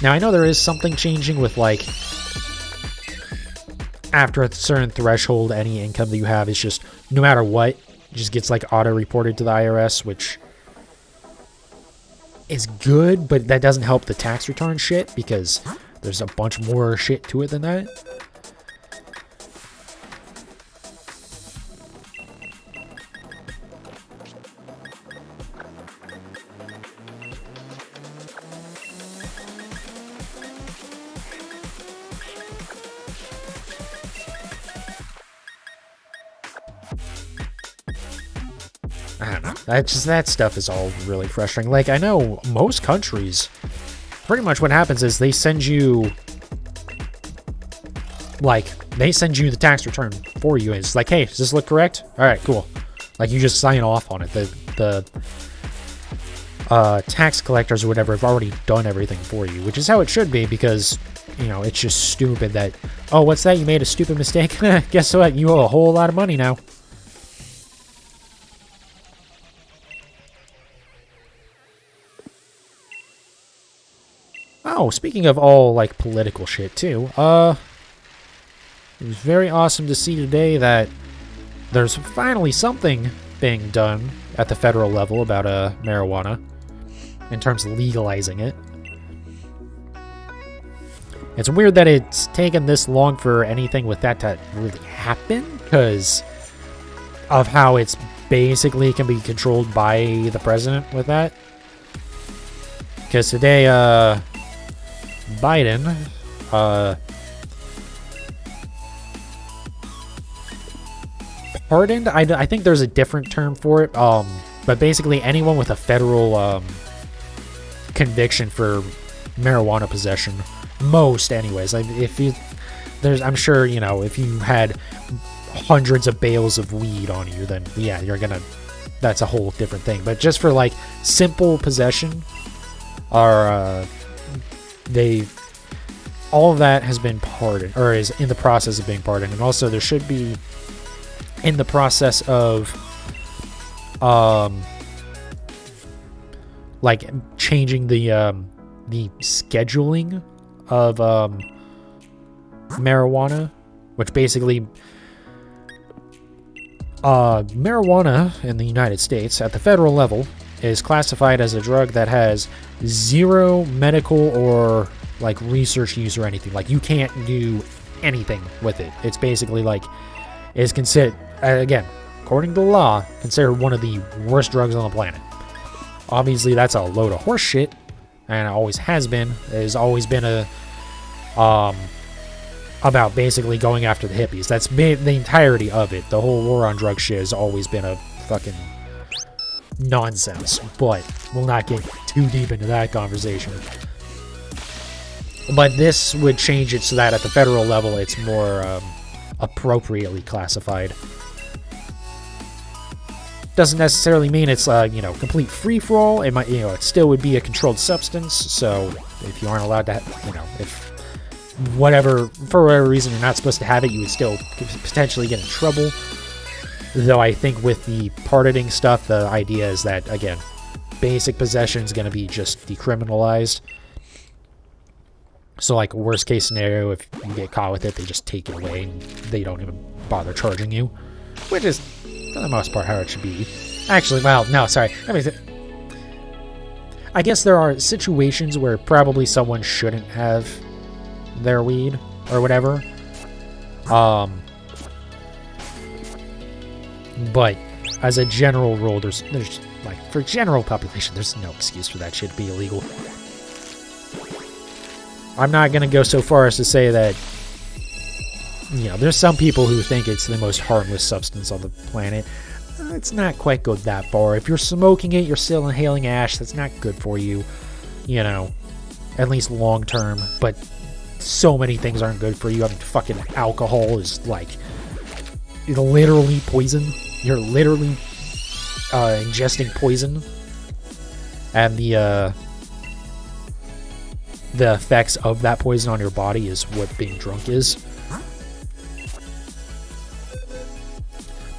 Now, I know there is something changing with like after a certain threshold, any income that you have is just no matter what, just gets like auto reported to the IRS, which is good, but that doesn't help the tax return shit because there's a bunch more shit to it than that. I. That just that stuff is all really frustrating. Like I know most countries, pretty much what happens is they send you, like they send you the tax return for you. It's like, hey, does this look correct? All right, cool. Like you just sign off on it. The the uh, tax collectors or whatever have already done everything for you, which is how it should be because you know it's just stupid that oh what's that you made a stupid mistake. *laughs* Guess what? You owe a whole lot of money now. Oh, speaking of all, like, political shit, too, uh, it was very awesome to see today that there's finally something being done at the federal level about, uh, marijuana, in terms of legalizing it. It's weird that it's taken this long for anything with that to really happen, because of how it's basically can be controlled by the president with that. Because today, uh, Biden, uh, pardoned. I, I think there's a different term for it. Um, but basically anyone with a federal um, conviction for marijuana possession, most anyways. If you, there's, I'm sure you know if you had hundreds of bales of weed on you, then yeah, you're gonna. That's a whole different thing. But just for like simple possession, are uh, they all of that has been pardoned or is in the process of being pardoned. And also there should be in the process of um like changing the um the scheduling of um marijuana which basically uh marijuana in the United States at the federal level is classified as a drug that has zero medical or like research use or anything. Like you can't do anything with it. It's basically like is considered again, according to the law, considered one of the worst drugs on the planet. Obviously, that's a load of horse shit, and it always has been. It has always been a um about basically going after the hippies. That's the entirety of it. The whole war on drug shit has always been a fucking nonsense. But we'll not get too deep into that conversation. But this would change it so that at the federal level, it's more um, appropriately classified. Doesn't necessarily mean it's uh, you know complete free for all. It might you know it still would be a controlled substance. So if you aren't allowed to, have, you know, if whatever for whatever reason you're not supposed to have it, you would still potentially get in trouble. Though I think with the pardoning stuff, the idea is that again, basic possession is going to be just decriminalized. So, like, worst case scenario, if you get caught with it, they just take it away and they don't even bother charging you. Which is, for the most part, how it should be. Actually, well, no, sorry. I mean, I guess there are situations where probably someone shouldn't have their weed or whatever. Um, but as a general rule, there's there's like for general population, there's no excuse for that shit to be illegal. I'm not going to go so far as to say that, you know, there's some people who think it's the most harmless substance on the planet. Uh, it's not quite go that far. If you're smoking it, you're still inhaling ash. That's not good for you, you know, at least long term. But so many things aren't good for you. I mean, fucking alcohol is like literally poison. You're literally uh, ingesting poison. and the uh, the effects of that poison on your body is what being drunk is.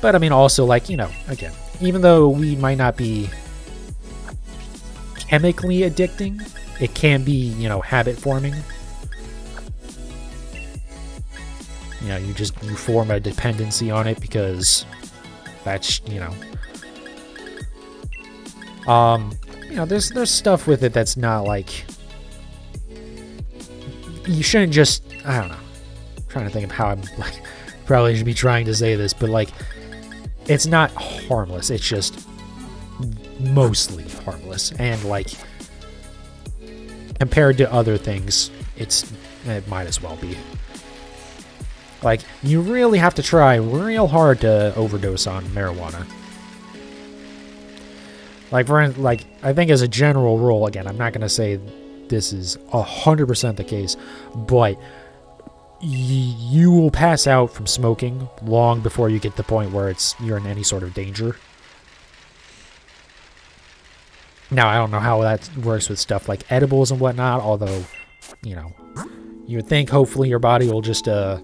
But I mean, also, like, you know, again, even though we might not be chemically addicting, it can be, you know, habit forming. You know, you just you form a dependency on it because that's, you know. Um, you know, there's there's stuff with it that's not like you shouldn't just I don't know. I'm trying to think of how I'm like *laughs* probably should be trying to say this, but like it's not harmless. It's just mostly harmless and like compared to other things, it's it might as well be. Like you really have to try real hard to overdose on marijuana. Like for like I think as a general rule, again, I'm not gonna say this is hundred percent the case, but you will pass out from smoking long before you get to the point where it's you're in any sort of danger. Now I don't know how that works with stuff like edibles and whatnot, although, you know, you would think hopefully your body will just uh,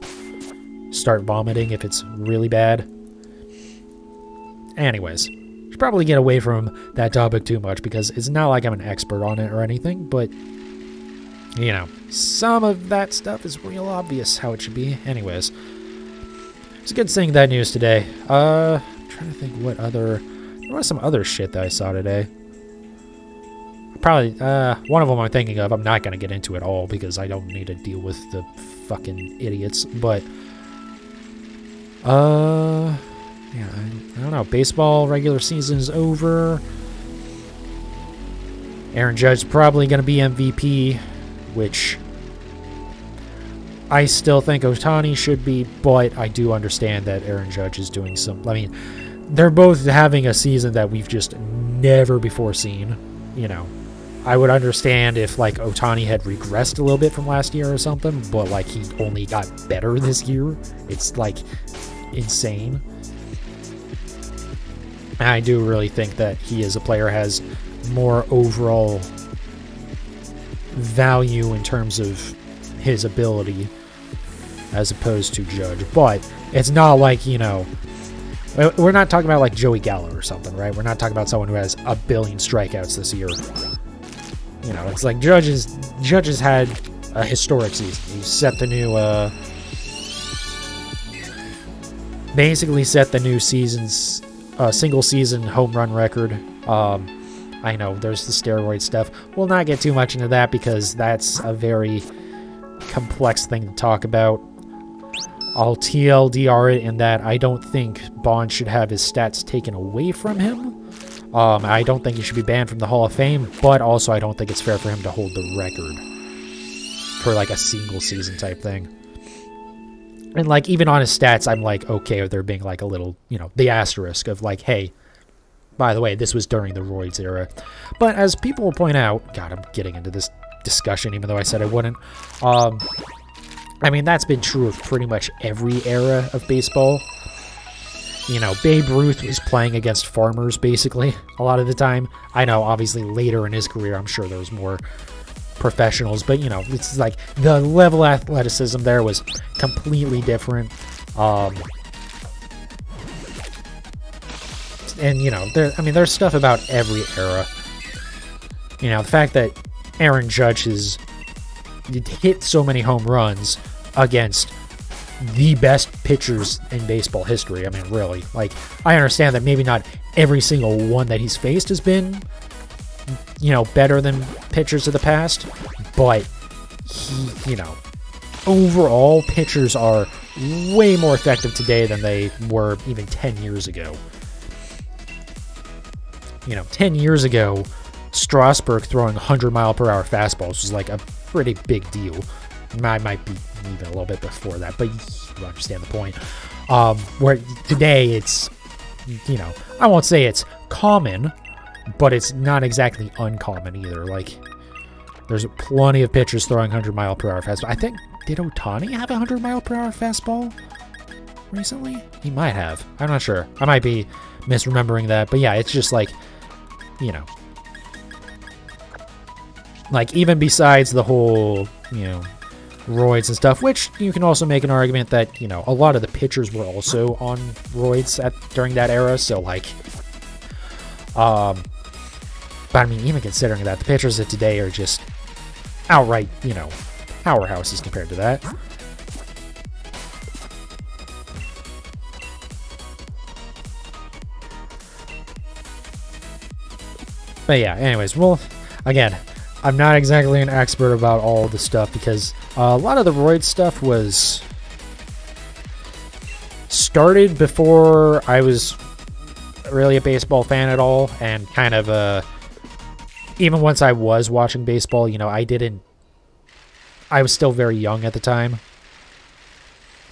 start vomiting if it's really bad. Anyways, should probably get away from that topic too much because it's not like I'm an expert on it or anything, but you know, some of that stuff is real obvious how it should be. Anyways, it's good seeing that news today. Uh, I'm trying to think what other... There was some other shit that I saw today. Probably, uh, one of them I'm thinking of, I'm not to get into it all because I don't need to deal with the fucking idiots, but... Uh... Yeah, I, I don't know. Baseball regular season is over. Aaron Judge's probably going to be MVP which I still think Ohtani should be, but I do understand that Aaron Judge is doing some. I mean, they're both having a season that we've just never before seen. You know, I would understand if like Ohtani had regressed a little bit from last year or something, but like he only got better this year. It's like insane. And I do really think that he as a player has more overall value in terms of his ability as opposed to Judge. But it's not like, you know, we're not talking about like Joey Gallo or something, right? We're not talking about someone who has a billion strikeouts this year. You know, it's like Judge's Judge's had a historic season. He set the new uh basically set the new season's uh, single season home run record. Um I know there's the steroid stuff. We'll not get too much into that because that's a very complex thing to talk about. I'll TLDR it in that I don't think Bond should have his stats taken away from him. Um, I don't think he should be banned from the Hall of Fame, but also I don't think it's fair for him to hold the record for like a single season type thing. And like even on his stats, I'm like okay there being like a little, you know, the asterisk of like, hey, by the way, this was during the Roids era. But as people will point out, God, I'm getting into this discussion even though I said I wouldn't. Um, I mean, that's been true of pretty much every era of baseball. You know, Babe Ruth was playing against farmers, basically, a lot of the time. I know, obviously, later in his career, I'm sure there was more professionals, but, you know, it's like the level athleticism there was completely different. Um, and you know, there. I mean, there's stuff about every era. You know, the fact that Aaron Judge has hit so many home runs against the best pitchers in baseball history. I mean, really. Like, I understand that maybe not every single one that he's faced has been, you know, better than pitchers of the past, but he, you know, overall, pitchers are way more effective today than they were even 10 years ago you know, 10 years ago, Strasburg throwing 100 mile per hour fastballs was like a pretty big deal. I might be even a little bit before that, but you understand the point. Um, where today it's, you know, I won't say it's common, but it's not exactly uncommon either. Like, there's plenty of pitchers throwing 100 mile per hour fastball. I think, did Ohtani have a 100 mile per hour fastball recently? He might have. I'm not sure. I might be misremembering that. But yeah, it's just like you know, like even besides the whole, you know, roids and stuff, which you can also make an argument that, you know, a lot of the pitchers were also on roids at during that era, so like um but I mean even considering that the pitchers of today are just outright, you know, powerhouses compared to that. But yeah, anyways, well, again, I'm not exactly an expert about all the stuff because uh, a lot of the roid stuff was started before I was really a baseball fan at all, and kind of uh, even once I was watching baseball, you know, I didn't. I was still very young at the time.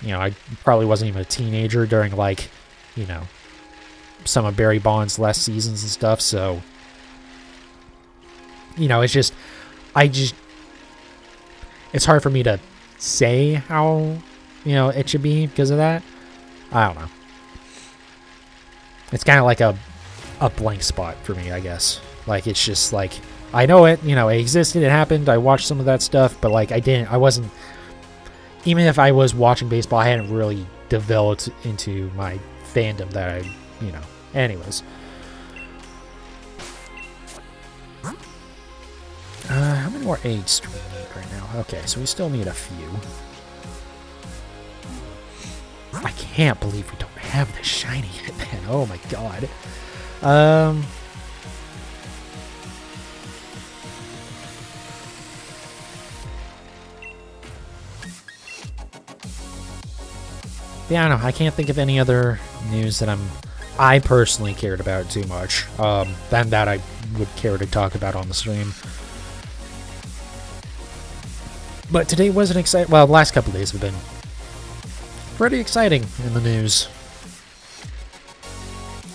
You know, I probably wasn't even a teenager during like, you know, some of Barry Bonds' last seasons and stuff. So you know, it's just, I just, it's hard for me to say how, you know, it should be because of that. I don't know. It's kind of like a, a blank spot for me, I guess. Like, it's just like, I know it, you know, it existed, it happened, I watched some of that stuff, but like, I didn't, I wasn't, even if I was watching baseball, I hadn't really developed into my fandom that I, you know, anyways. Uh, how many more eggs do we need right now? Okay, so we still need a few. I can't believe we don't have the shiny *laughs* Hitman. Oh my god. Um... Yeah, I don't know. I can't think of any other news that I'm I personally cared about too much um, than that I would care to talk about on the stream. But today was an exciting. Well, the last couple days have been pretty exciting in the news.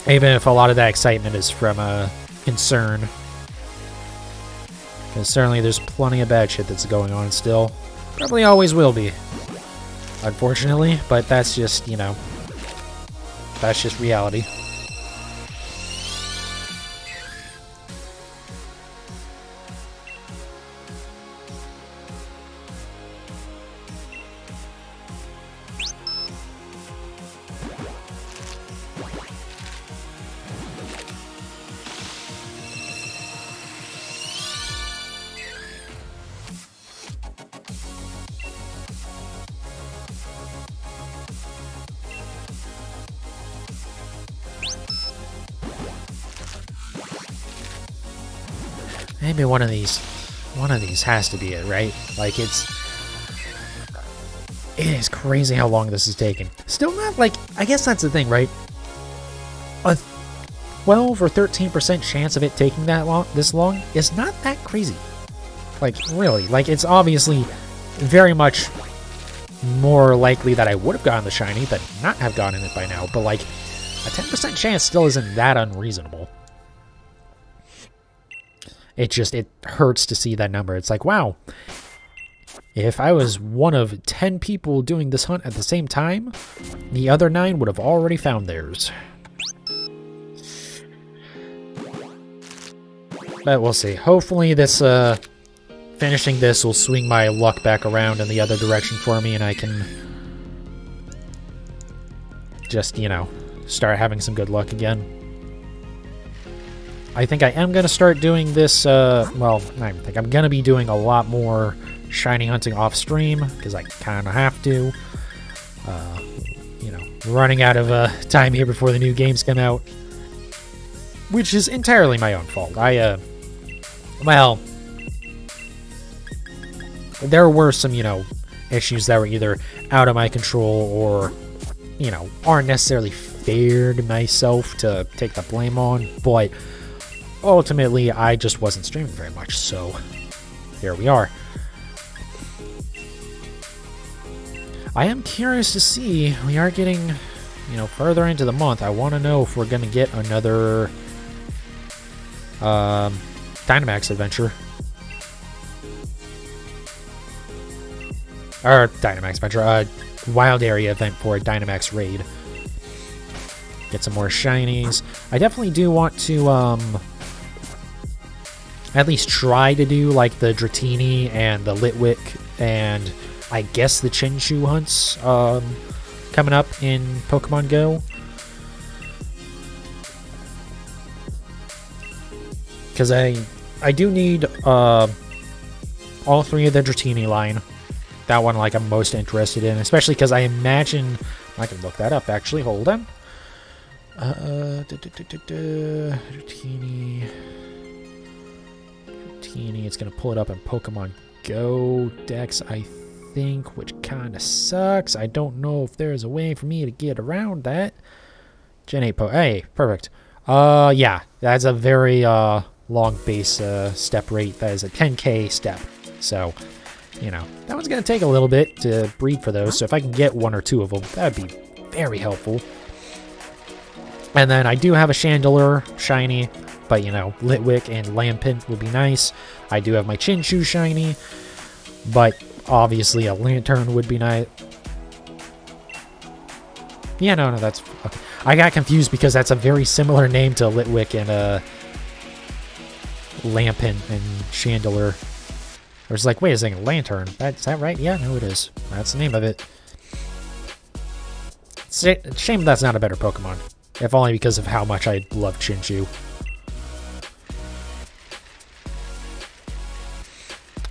Even if a lot of that excitement is from a uh, concern. Because certainly there's plenty of bad shit that's going on still. Probably always will be. Unfortunately, but that's just, you know, that's just reality. One of these, one of these has to be it, right? Like it's, it is crazy how long this is taking. Still not like, I guess that's the thing, right? A 12 or 13% chance of it taking that long, this long is not that crazy. Like, really, like it's obviously very much more likely that I would have gotten the shiny than not have gotten it by now, but like, a 10% chance still isn't that unreasonable it just it hurts to see that number. It's like, wow, if I was one of 10 people doing this hunt at the same time, the other 9 would have already found theirs. But we'll see. Hopefully this, uh, finishing this will swing my luck back around in the other direction for me and I can just, you know, start having some good luck again. I think I am going to start doing this, uh, well, I think I'm going to be doing a lot more shiny hunting off stream, because I kind of have to. Uh, you know, running out of uh, *laughs* time here before the new games come out. Which is entirely my own fault. I, uh, well, there were some, you know, issues that were either out of my control or, you know, aren't necessarily fair to myself to take the blame on, but ultimately, I just wasn't streaming very much, so here we are. I am curious to see, we are getting, you know, further into the month. I want to know if we're going to get another um, Dynamax adventure. Or Dynamax adventure, uh, wild area event for a Dynamax raid. Get some more shinies. I definitely do want to, um, at least try to do like the Dratini and the Litwick and I guess the Chinchou hunts um, coming up in Pokemon Go. Because I I do need uh, all three of the Dratini line. That one, like, I'm most interested in, especially because I imagine I can look that up. Actually, hold on. Uh, Dratini, Dratini. It's gonna pull it up in Pokemon Go Dex, I think, which kind of sucks. I don't know if there's a way for me to get around that. Gen 8 Po. Hey, perfect. Uh, yeah, that's a very uh long base uh, step rate. That is a 10k step. So, you know, that one's going to take a little bit to breed for those. So if I can get one or two of them, that would be very helpful. And then I do have a Chandelure shiny, but you know, Litwick and Lampent would be nice. I do have my Chinchou shiny, but obviously a Lanturn would be nice. Yeah, no, no, that's... Okay. I got confused because that's a very similar name to Litwick and uh, Lampent and Chandelure. I was like, wait a second, Lanturn. That, is that right? Yeah, no, it is. That's the name of it. It's a shame that's not a better Pokemon. If only because of how much I love Chinchou.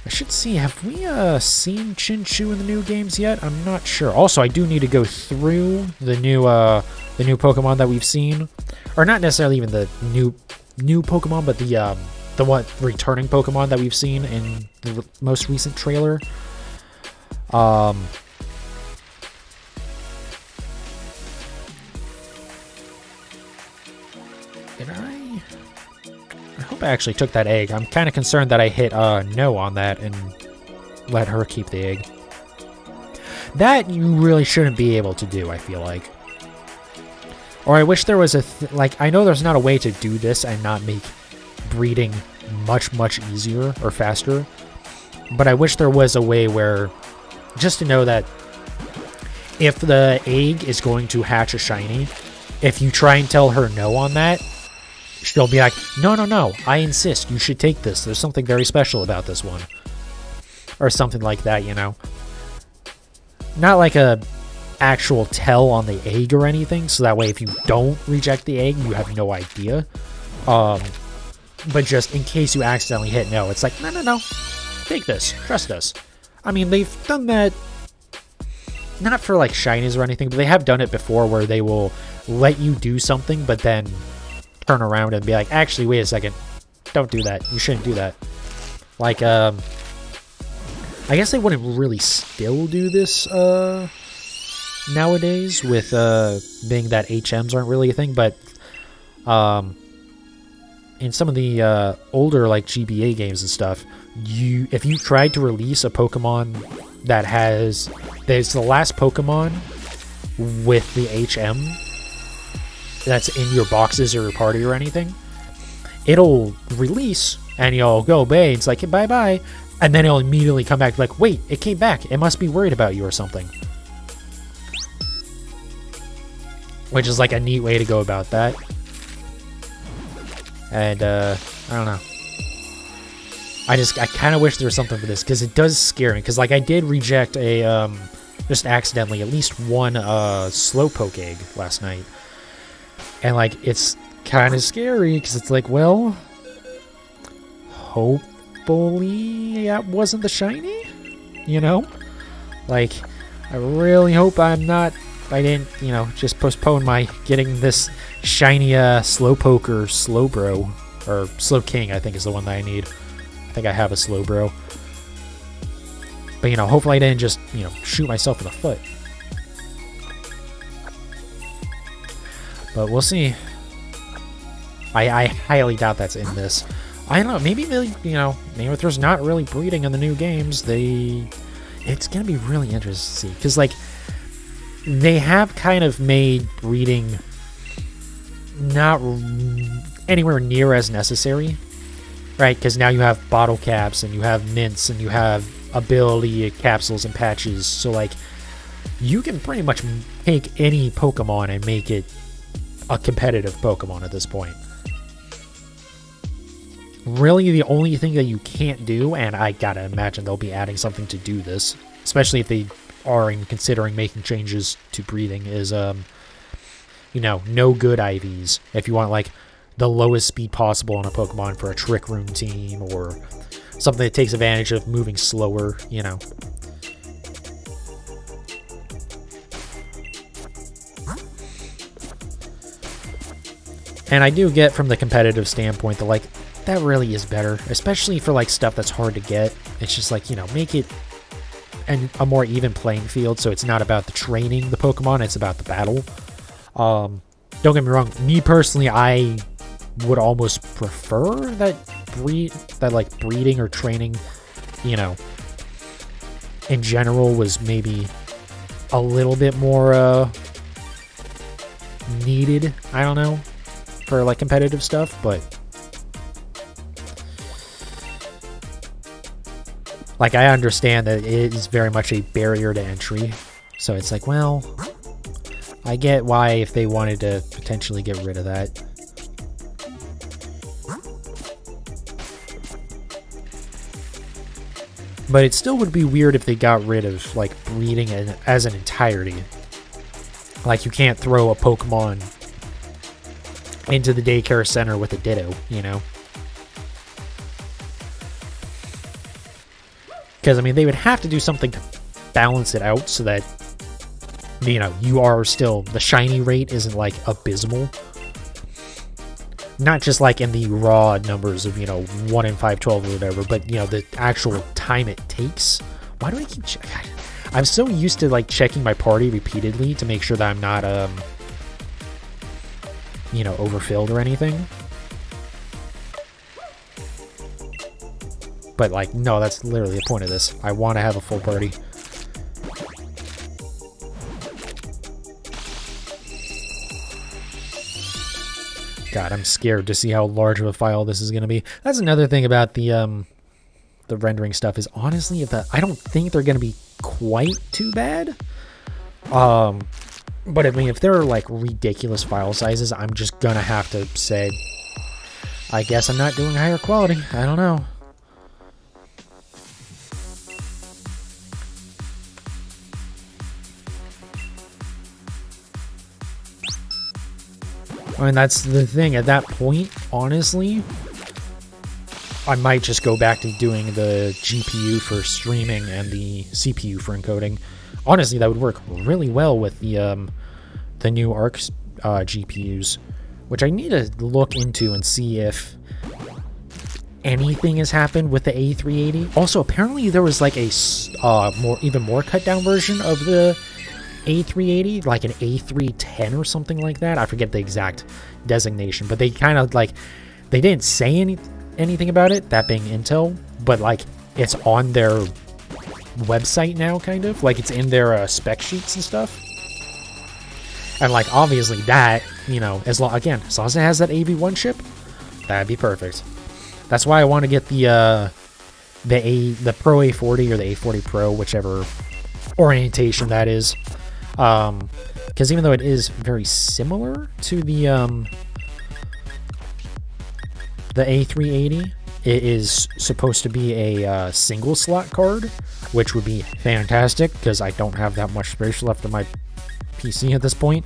I should see, have we uh, seen Chinchou in the new games yet? I'm not sure. Also, I do need to go through the new uh, the new Pokemon that we've seen. Or not necessarily even the new new Pokemon, but the um, the one returning Pokemon that we've seen in the most recent trailer. Um, hope I actually took that egg. I'm kind of concerned that I hit uh, no on that and let her keep the egg. That you really shouldn't be able to do, I feel like. Or I wish there was a... Like, I know there's not a way to do this and not make breeding much, much easier or faster. But I wish there was a way where, just to know that if the egg is going to hatch a shiny, if you try and tell her no on that, she'll be like, no, no, no, I insist, you should take this. There's something very special about this one. Or something like that, you know? Not like a actual tell on the egg or anything, so that way if you don't reject the egg, you have no idea. Um, but just in case you accidentally hit no, it's like, no, no, no, take this, trust us. I mean, they've done that, not for like shinies or anything, but they have done it before where they will let you do something, but then turn around and be like, actually, wait a second, don't do that, you shouldn't do that. Like, um, I guess they wouldn't really still do this, uh, nowadays with, uh, being that HMs aren't really a thing, but, um, in some of the uh, older like GBA games and stuff, you if you tried to release a Pokemon that has there's the last Pokemon with the HM that's in your boxes or your party or anything, it'll release and you'll go bay. It's like bye bye, and then it'll immediately come back like wait, it came back. It must be worried about you or something. Which is like a neat way to go about that. And, uh, I don't know. I just, I kind of wish there was something for this, because it does scare me. Because, like, I did reject a, um, just accidentally, at least one, uh, Slowpoke egg last night. And, like, it's kind of scary, because it's like, well, hopefully that wasn't the shiny, you know? Like, I really hope I'm not I didn't, you know, just postpone my getting this shiny uh, Slowpoke or Slowbro, or Slowking, I think is the one that I need. I think I have a Slowbro. But, you know, hopefully I didn't just, you know, shoot myself in the foot. But we'll see. I, I highly doubt that's in this. I don't know, maybe, they, you know, there's not really breeding in the new games, they... It's going to be really interesting to see. Because, like, they have kind of made breeding not anywhere near as necessary, right? Because now you have bottle caps and you have mints and you have ability capsules and patches. So, like, you can pretty much take any Pokemon and make it a competitive Pokemon at this point. really the only thing that you can't do, and I gotta imagine they'll be adding something to do this, especially if they are in considering making changes to breeding, is um, you know, no good IVs. If you want like the lowest speed possible on a Pokemon for a Trick Room team or something that takes advantage of moving slower, you know. And I do get from the competitive standpoint that like that really is better, especially for like stuff that's hard to get. It's just like, you know, make it and a more even playing field so it's not about the training the Pokemon, it's about the battle. Um don't get me wrong, me personally I would almost prefer that breed that like breeding or training, you know, in general was maybe a little bit more uh needed, I don't know, for like competitive stuff, but like I understand that it is very much a barrier to entry. So it's like, well, I get why if they wanted to potentially get rid of that. But it still would be weird if they got rid of like breeding as an entirety. Like you can't throw a Pokemon into the daycare center with a Ditto, you know? Because, I mean, they would have to do something to balance it out so that, you know, you are still, the shiny rate isn't, like, abysmal. Not just, like, in the raw numbers of, you know, 1 in 512 or whatever, but, you know, the actual time it takes. Why do I keep? *sighs* I'm so used to, like, checking my party repeatedly to make sure that I'm not, um, you know, overfilled or anything. But, like, no, that's literally the point of this. I want to have a full party. God, I'm scared to see how large of a file this is going to be. That's another thing about the, um, the rendering stuff is honestly, if the, I don't think they're going to be quite too bad. Um, but I mean, if they're like ridiculous file sizes, I'm just gonna have to say, I guess I'm not doing higher quality. I don't know. I mean, that's the thing. At that point, honestly, I might just go back to doing the GPU for streaming and the CPU for encoding. Honestly, that would work really well with the um, the new Arc uh, GPUs, which I need to look into and see if anything has happened with the A380. Also, apparently there was like a uh, more even more cut down version of the a380, like an A310 or something like that. I forget the exact designation, but they kind of like they didn't say any anything about it, that being Intel, but like it's on their website now, kind of like it's in their uh, spec sheets and stuff. And like obviously that, you know, as long again, as long as it has that AV1 chip, that'd be perfect. That's why I want to get the uh the A the Pro A40 or the A40 Pro, whichever orientation that is. Um, because even though it is very similar to the um, the A380, it is supposed to be a uh, single slot card, which would be fantastic because I don't have that much space left on my PC at this point.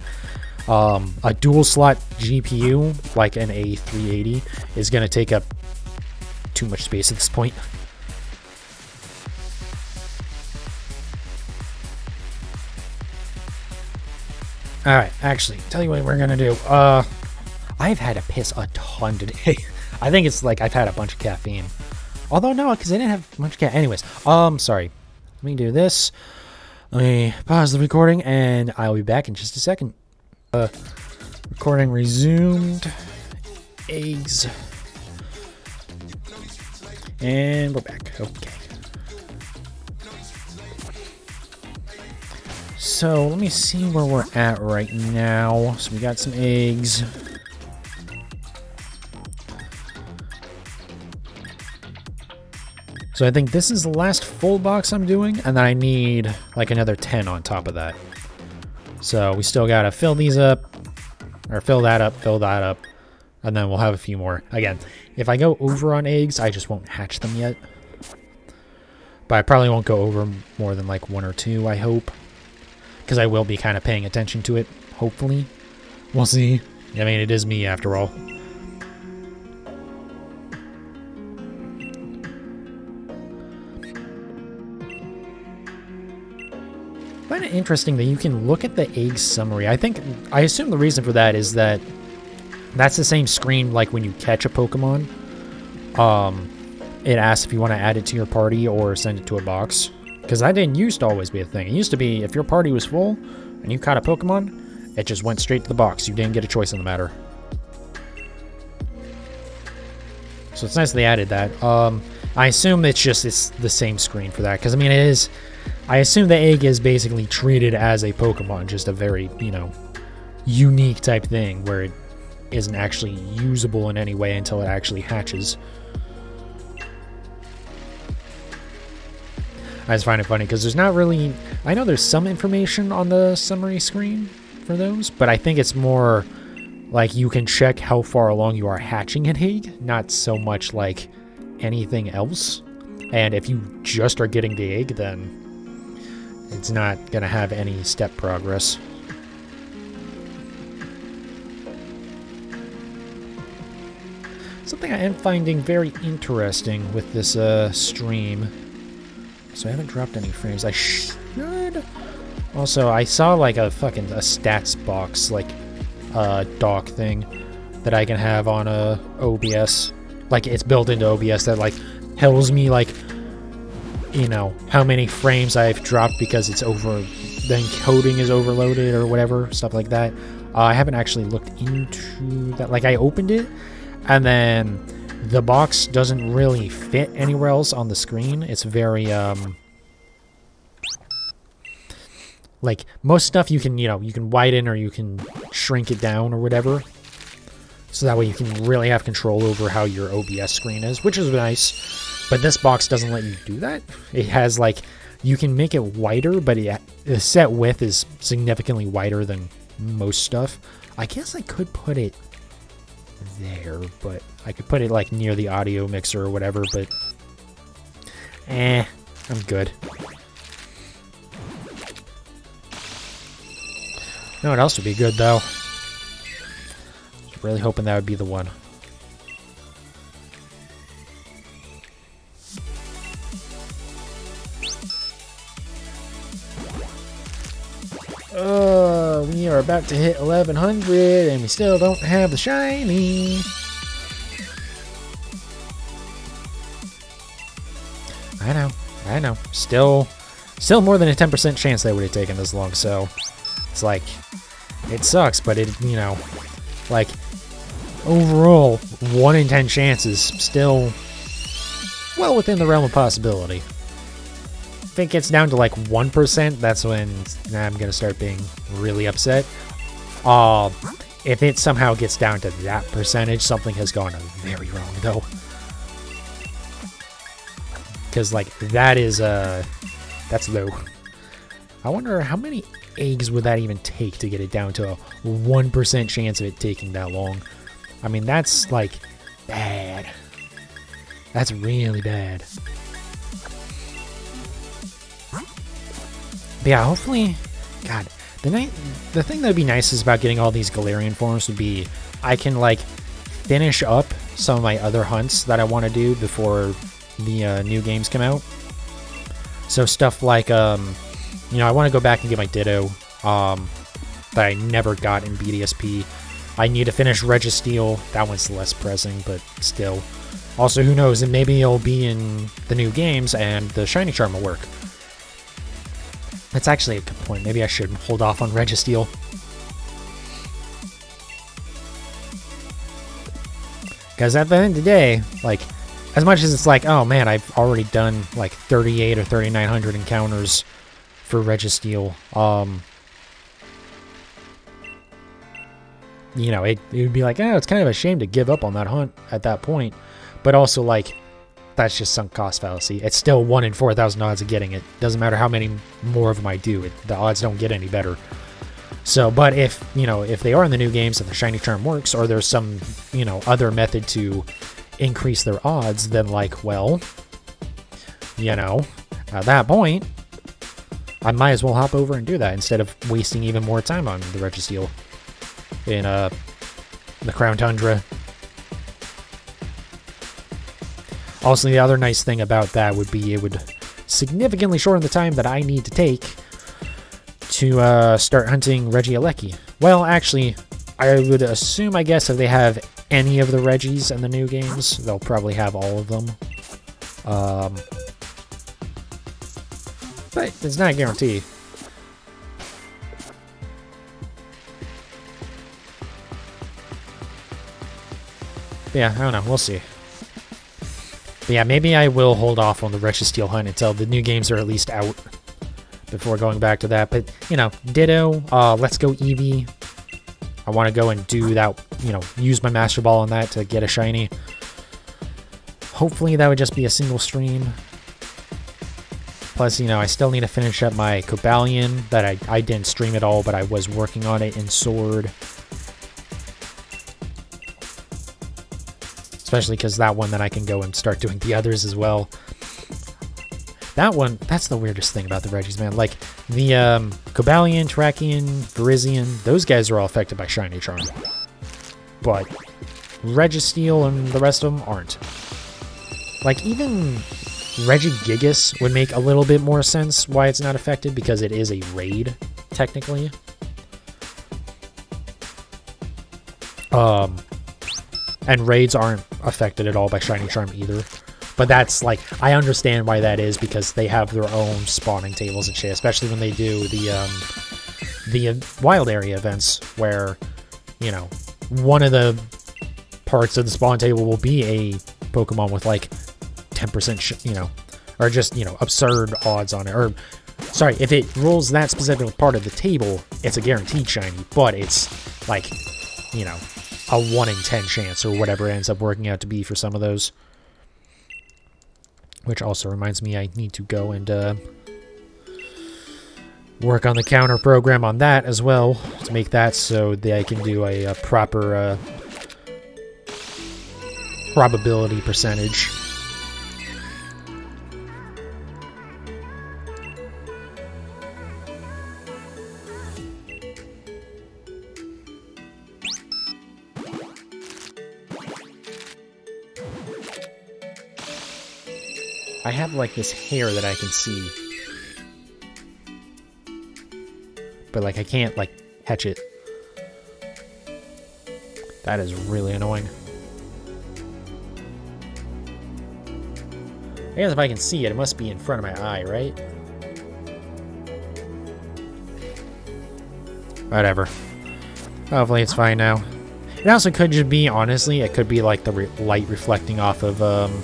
Um, a dual slot GPU like an A380 is going to take up too much space at this point. Alright, actually, tell you what we're gonna do. Uh, I've had to piss a ton today. *laughs* I think it's like I've had a bunch of caffeine. Although, no, because I didn't have much caffeine. Anyways, um, sorry. Let me do this. Let me pause the recording, and I'll be back in just a second. Uh, recording resumed. Eggs. And we're back. Okay. So let me see where we're at right now. So we got some eggs. So I think this is the last full box I'm doing, and then I need like another 10 on top of that. So we still gotta fill these up, or fill that up, fill that up, And then we'll have a few more. Again, if I go over on eggs, I just won't hatch them yet. But I probably won't go over more than like one or two, I hope. Because I will be kind of paying attention to it, hopefully. We'll see. I mean, it is me after all. Find it interesting that you can look at the egg summary. I think, I assume the reason for that is that that's the same screen like when you catch a Pokemon. Um, it asks if you want to add it to your party or send it to a box. Because that didn't used to always be a thing. It used to be if your party was full and you caught a Pokemon, it just went straight to the box. You didn't get a choice in the matter. So it's nice they added that. Um, I assume it's just it's the same screen for that. Because, I mean, it is I assume the egg is basically treated as a Pokemon, just a very, you know, unique type thing where it isn't actually usable in any way until it actually hatches. I just find it funny because there's not really. I know there's some information on the summary screen for those, but I think it's more like you can check how far along you are hatching an egg, not so much like anything else. And if you just are getting the egg, then it's not going to have any step progress. Something I am finding very interesting with this uh, stream. So I haven't dropped any frames. I should. Also, I saw like a fucking a stats box, like uh, dock thing that I can have on a OBS. Like it's built into OBS that like tells me like you know, how many frames I've dropped because it's over, the encoding is overloaded or whatever, stuff like that. Uh, I haven't actually looked into that. Like, I opened it, and then the box doesn't really fit anywhere else on the screen. It's very, um, like, most stuff you can, you know, you can widen or you can shrink it down or whatever. So that way you can really have control over how your OBS screen is, which is nice. But this box doesn't let you do that. It has like, you can make it wider, but it, the set width is significantly wider than most stuff. I guess I could put it there, but I could put it like near the audio mixer or whatever, but eh, I'm good. You know what else would be good though? Really hoping that would be the one. Oh, we are about to hit 1100 and we still don't have the shiny. I know, I know. Still, still more than a 10% chance they would have taken this long, so it's like, it sucks, but it, you know, like, overall, 1 in 10 chances, still well within the realm of possibility if it gets down to like 1%, that's when I'm going to start being really upset. Uh, if it somehow gets down to that percentage, something has gone very wrong, though. Because, like, that is, uh, that's low. I wonder how many eggs would that even take to get it down to a 1% chance of it taking that long? I mean, that's, like, bad. That's really bad. But yeah, hopefully, God, the night, the thing that would be nice is about getting all these Galarian forms would be I can like finish up some of my other hunts that I want to do before the uh, new games come out. So stuff like, um, you know, I want to go back and get my Ditto um, that I never got in BDSP. I need to finish Registeel. That one's less pressing, but still. Also, who knows? And maybe it'll be in the new games and the Shiny Charm will work. That's actually a good point. Maybe I should hold off on Registeel. Because at the end of the day, like, as much as it's like, oh man, I've already done like 38 or 3900 encounters for Registeel, um, you know, it, it would be like, oh, it's kind of a shame to give up on that hunt at that point. But also, like, that's just sunk cost fallacy. It's still 1 in 4,000 odds of getting it. Doesn't matter how many more of them I do, it, the odds don't get any better. So, but if, you know, if they are in the new games and the shiny charm works, or there's some, you know, other method to increase their odds, then, like, well, you know, at that point, I might as well hop over and do that instead of wasting even more time on the Registeel in uh, the Crown Tundra. Also, the other nice thing about that would be it would significantly shorten the time that I need to take to uh, start hunting Regieleki. Well, actually, I would assume, I guess, if they have any of the Reggies in the new games, they'll probably have all of them. Um, but it's not a guarantee. yeah, I don't know. We'll see. But yeah, maybe I will hold off on the Registeel hunt until the new games are at least out before going back to that. But, you know, Ditto, uh, Let's Go Eevee. I want to go and do that, you know, use my Master Ball on that to get a shiny. Hopefully that would just be a single stream. Plus, you know, I still need to finish up my Cobalion that I, I didn't stream at all, but I was working on it in Sword. Especially because that one, then I can go and start doing the others as well. That one, that's the weirdest thing about the Regis, man. Like, the um, Cobalion, Terrakion, Virizion, those guys are all affected by Shiny Charm. But Registeel and the rest of them aren't. Like, even Regigigas would make a little bit more sense why it's not affected, because it is a raid, technically. Um, and raids aren't affected at all by Shiny Charm either. But that's like I understand why that is because they have their own spawning tables and shit, especially when they do the um, the wild area events where you know one of the parts of the spawn table will be a Pokemon with like 10% you know or just you know absurd odds on it or sorry if it rolls that specific part of the table it's a guaranteed shiny but it's like you know a 1 in 10 chance or whatever it ends up working out to be for some of those. Which also reminds me I need to go and uh, work on the counter program on that as well to make that so that I can do a, a proper uh, probability percentage. I have like this hair that I can see. But like I can't like catch it. That is really annoying. I guess if I can see it, it must be in front of my eye, right? Whatever. Hopefully it's fine now. It also could just be, honestly, it could be like the re light reflecting off of um,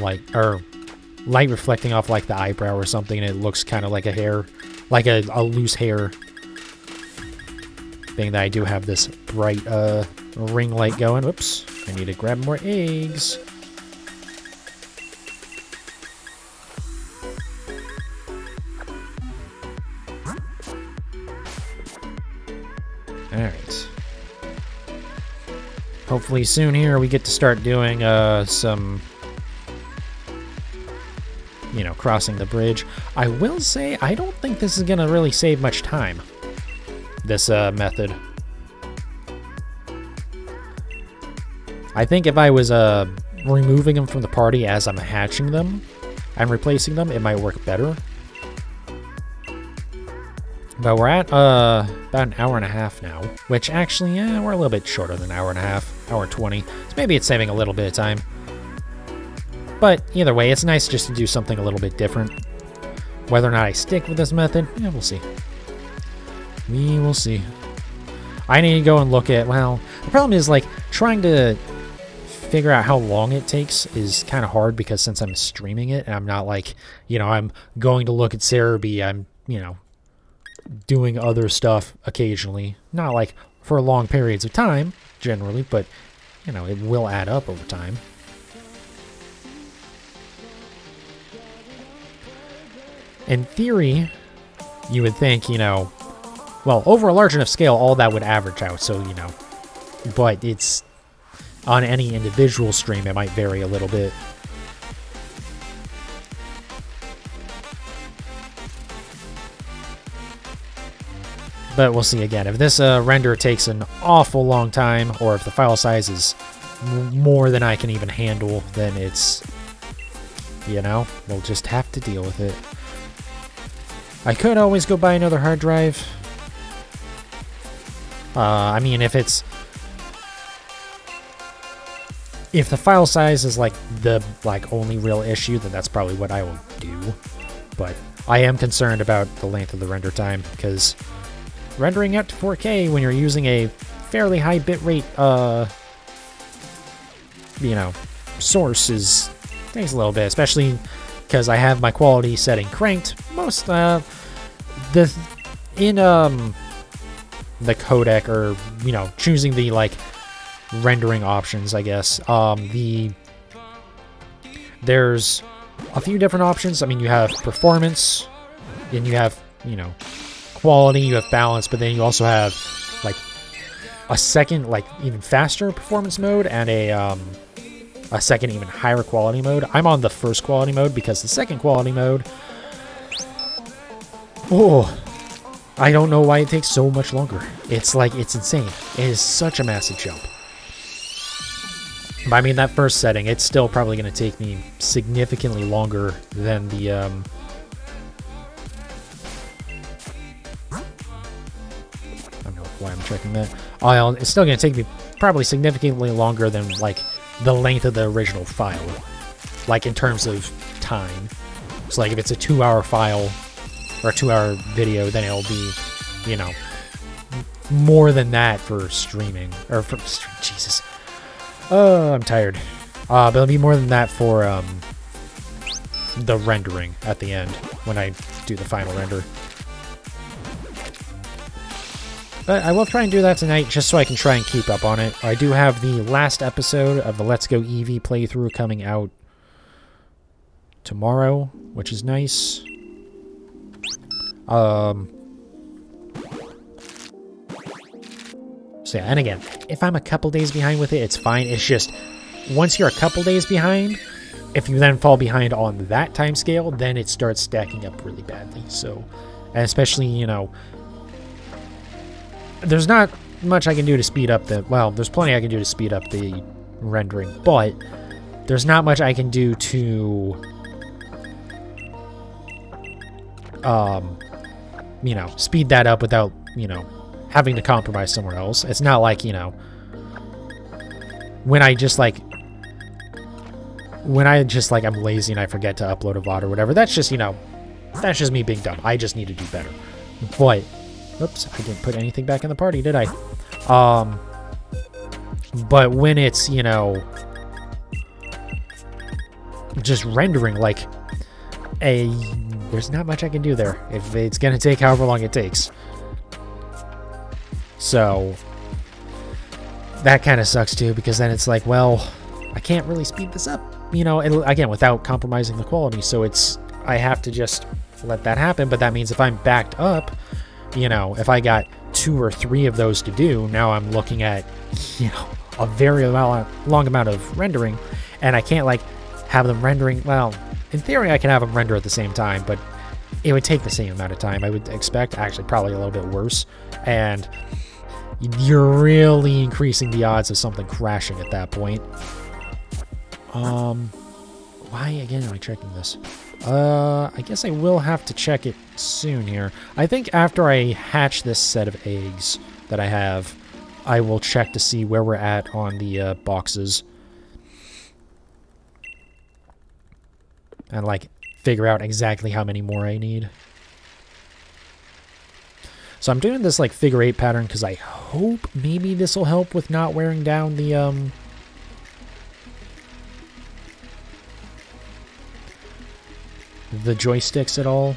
like or light reflecting off like the eyebrow or something and it looks kind of like a hair like a, a loose hair thing that I do have this bright uh ring light going. Whoops. I need to grab more eggs. Alright. Hopefully soon here we get to start doing uh, some crossing the bridge. I will say, I don't think this is going to really save much time, this uh, method. I think if I was uh, removing them from the party as I'm hatching them and replacing them, it might work better. But we're at uh, about an hour and a half now, which actually, yeah, we're a little bit shorter than an hour and a half, hour 20. So maybe it's saving a little bit of time. But either way, it's nice just to do something a little bit different. Whether or not I stick with this method, yeah, we'll see. We will see. I need to go and look at, well, the problem is like trying to figure out how long it takes is kind of hard because since I'm streaming it and I'm not like, you know, I'm going to look at Serebii, I'm, you know, doing other stuff occasionally. Not like for long periods of time, generally, but, you know, it will add up over time. In theory, you would think, you know, well, over a large enough scale, all that would average out. So, you know, but it's on any individual stream, it might vary a little bit. But we'll see again. If this uh, render takes an awful long time, or if the file size is more than I can even handle, then it's, you know, we'll just have to deal with it. I could always go buy another hard drive. Uh, I mean, if it's... If the file size is, like, the, like, only real issue, then that's probably what I will do. But I am concerned about the length of the render time, because rendering out to 4K when you're using a fairly high bitrate, uh, you know, source is takes a little bit, especially because I have my quality setting cranked. Most, uh, the, in, um, the codec or, you know, choosing the, like, rendering options, I guess, um, the, there's a few different options. I mean, you have performance, and you have, you know, quality, you have balance, but then you also have like a second, like even faster performance mode and a um, a second, even higher quality mode. I'm on the first quality mode because the second quality mode. Oh, I don't know why it takes so much longer. It's like it's insane. It is such a massive jump. I mean, that first setting, it's still probably going to take me significantly longer than the um, I don't know why I'm checking that. I'll, it's still going to take me probably significantly longer than, like, the length of the original file. Like, in terms of time. So, like, if it's a two-hour file or a two-hour video, then it'll be, you know, more than that for streaming. Or for... Jesus. Oh, I'm tired. Uh, but it'll be more than that for, um, the rendering at the end when I do the final render. But I will try and do that tonight just so I can try and keep up on it. I do have the last episode of the Let's Go Eevee playthrough coming out tomorrow, which is nice. Um, so yeah, and again, if I'm a couple days behind with it, it's fine. It's just, once you're a couple days behind, if you then fall behind on that time scale, then it starts stacking up really badly. So, and especially, you know, there's not much I can do to speed up the... Well, there's plenty I can do to speed up the rendering, but there's not much I can do to... Um, you know, speed that up without, you know, having to compromise somewhere else. It's not like, you know, when I just, like, when I just, like, I'm lazy and I forget to upload a VOD or whatever, that's just, you know, that's just me being dumb. I just need to do better. But Oops, I didn't put anything back in the party, did I? Um, but when it's, you know, just rendering like a, there's not much I can do there. If it's going to take however long it takes. So, that kind of sucks too, because then it's like, well, I can't really speed this up, you know, again, without compromising the quality. So it's, I have to just let that happen. But that means if I'm backed up, you know, if I got two or three of those to do, now I'm looking at, you know, a very long amount of rendering, and I can't, like, have them rendering, well, in theory I can have them render at the same time, but it would take the same amount of time, I would expect, actually probably a little bit worse, and you're really increasing the odds of something crashing at that point. Um, why again am I checking this? Uh, I guess I will have to check it soon here. I think after I hatch this set of eggs that I have, I will check to see where we're at on the uh, boxes. And, like, figure out exactly how many more I need. So I'm doing this, like, figure eight pattern because I hope maybe this will help with not wearing down the, um, the joysticks at all.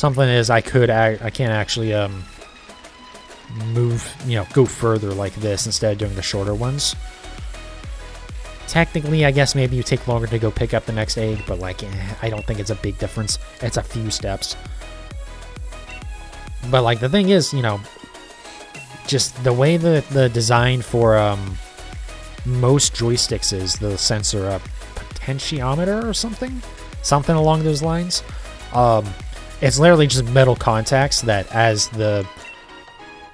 Something is I could I can't actually um move you know go further like this instead of doing the shorter ones. Technically, I guess maybe you take longer to go pick up the next egg, but like eh, I don't think it's a big difference. It's a few steps. But like the thing is, you know, just the way the the design for um most joysticks is the sensor a potentiometer or something, something along those lines. Um, it's literally just metal contacts that as the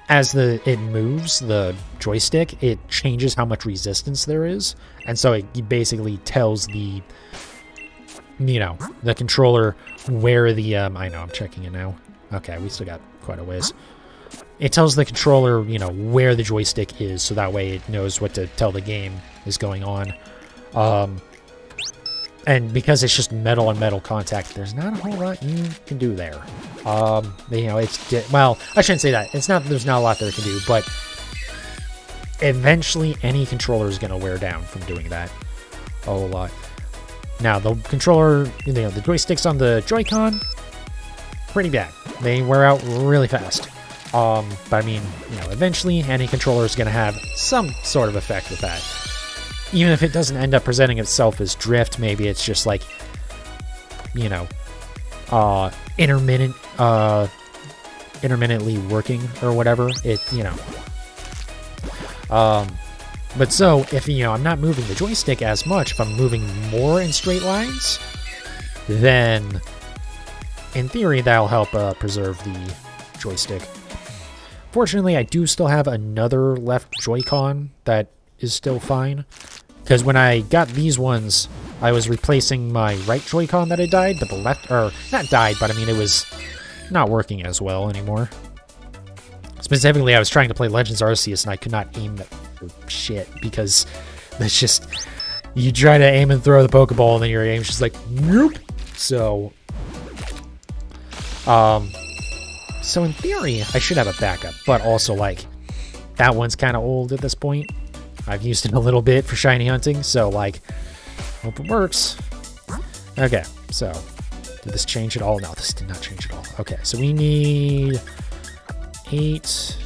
as the it moves the joystick, it changes how much resistance there is, and so it basically tells the you know the controller where the um, I know I'm checking it now. Okay, we still got quite a ways. It tells the controller, you know, where the joystick is, so that way it knows what to tell the game is going on. Um, and because it's just metal and metal contact, there's not a whole lot you can do there. Um, you know, it's well, I shouldn't say that. It's not there's not a lot that it can do, but eventually any controller is going to wear down from doing that a whole lot. Now the controller, you know, the joysticks on the Joy-Con, pretty bad. They wear out really fast. Um, but I mean, you know, eventually any controller is going to have some sort of effect with that. Even if it doesn't end up presenting itself as drift, maybe it's just like, you know, uh, intermittent, uh, intermittently working or whatever. It, you know. Um, but so, if, you know, I'm not moving the joystick as much, if I'm moving more in straight lines, then in theory, that'll help uh, preserve the joystick. Fortunately, I do still have another left Joy-Con that is still fine. Because when I got these ones, I was replacing my right Joy-Con that had died, but the left, or not died, but I mean it was not working as well anymore. Specifically, I was trying to play Legends Arceus and I could not aim that shit because it's just, you try to aim and throw the Pokeball and then your aim's just like, nope. So, um, so in theory, I should have a backup, but also like that one's kind of old at this point. I've used it a little bit for shiny hunting, so like hope it works. Okay, so did this change at all? No, this did not change at all. Okay, so we need eight,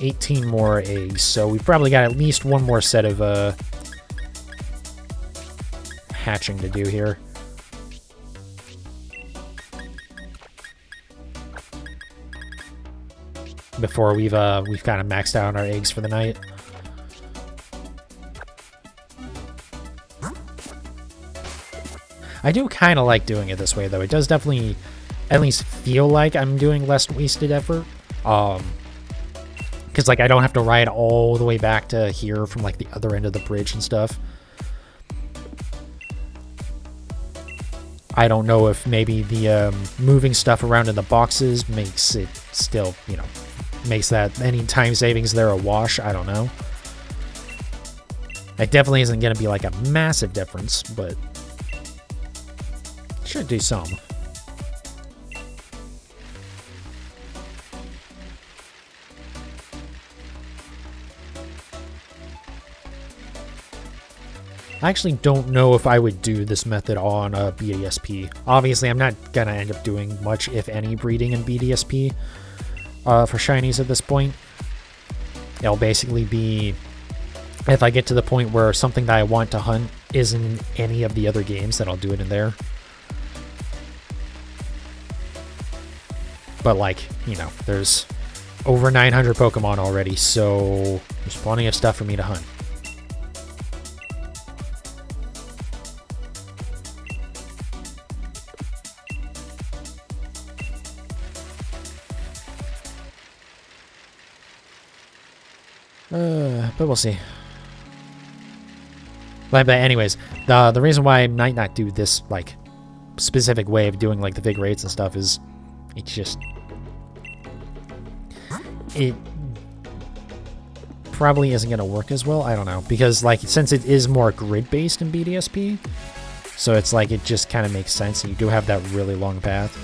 18 more eggs. So we've probably got at least one more set of uh, hatching to do here. before we've uh we've kind of maxed out on our eggs for the night. I do kind of like doing it this way though. It does definitely at least feel like I'm doing less wasted effort. Um because like I don't have to ride all the way back to here from like the other end of the bridge and stuff. I don't know if maybe the um, moving stuff around in the boxes makes it still, you know, makes that any time savings there a wash. I don't know. It definitely isn't going to be like a massive difference, but should do some. I actually don't know if I would do this method on a BDSP. Obviously, I'm not to end up doing much, if any, breeding in BDSP uh, for shinies at this point. It'll basically be if I get to the point where something that I want to hunt isn't in any of the other games, then I'll do it in there. But like, you know, there's over 900 Pokemon already, so there's plenty of stuff for me to hunt. Uh, but we'll see. But, anyways, the the reason why I might not do this like specific way of doing like the big raids and stuff is it's just it probably isn't going to work as well. I don't know because like since it is more grid based in BDSP, so it's like it just kind of makes sense, and you do have that really long path.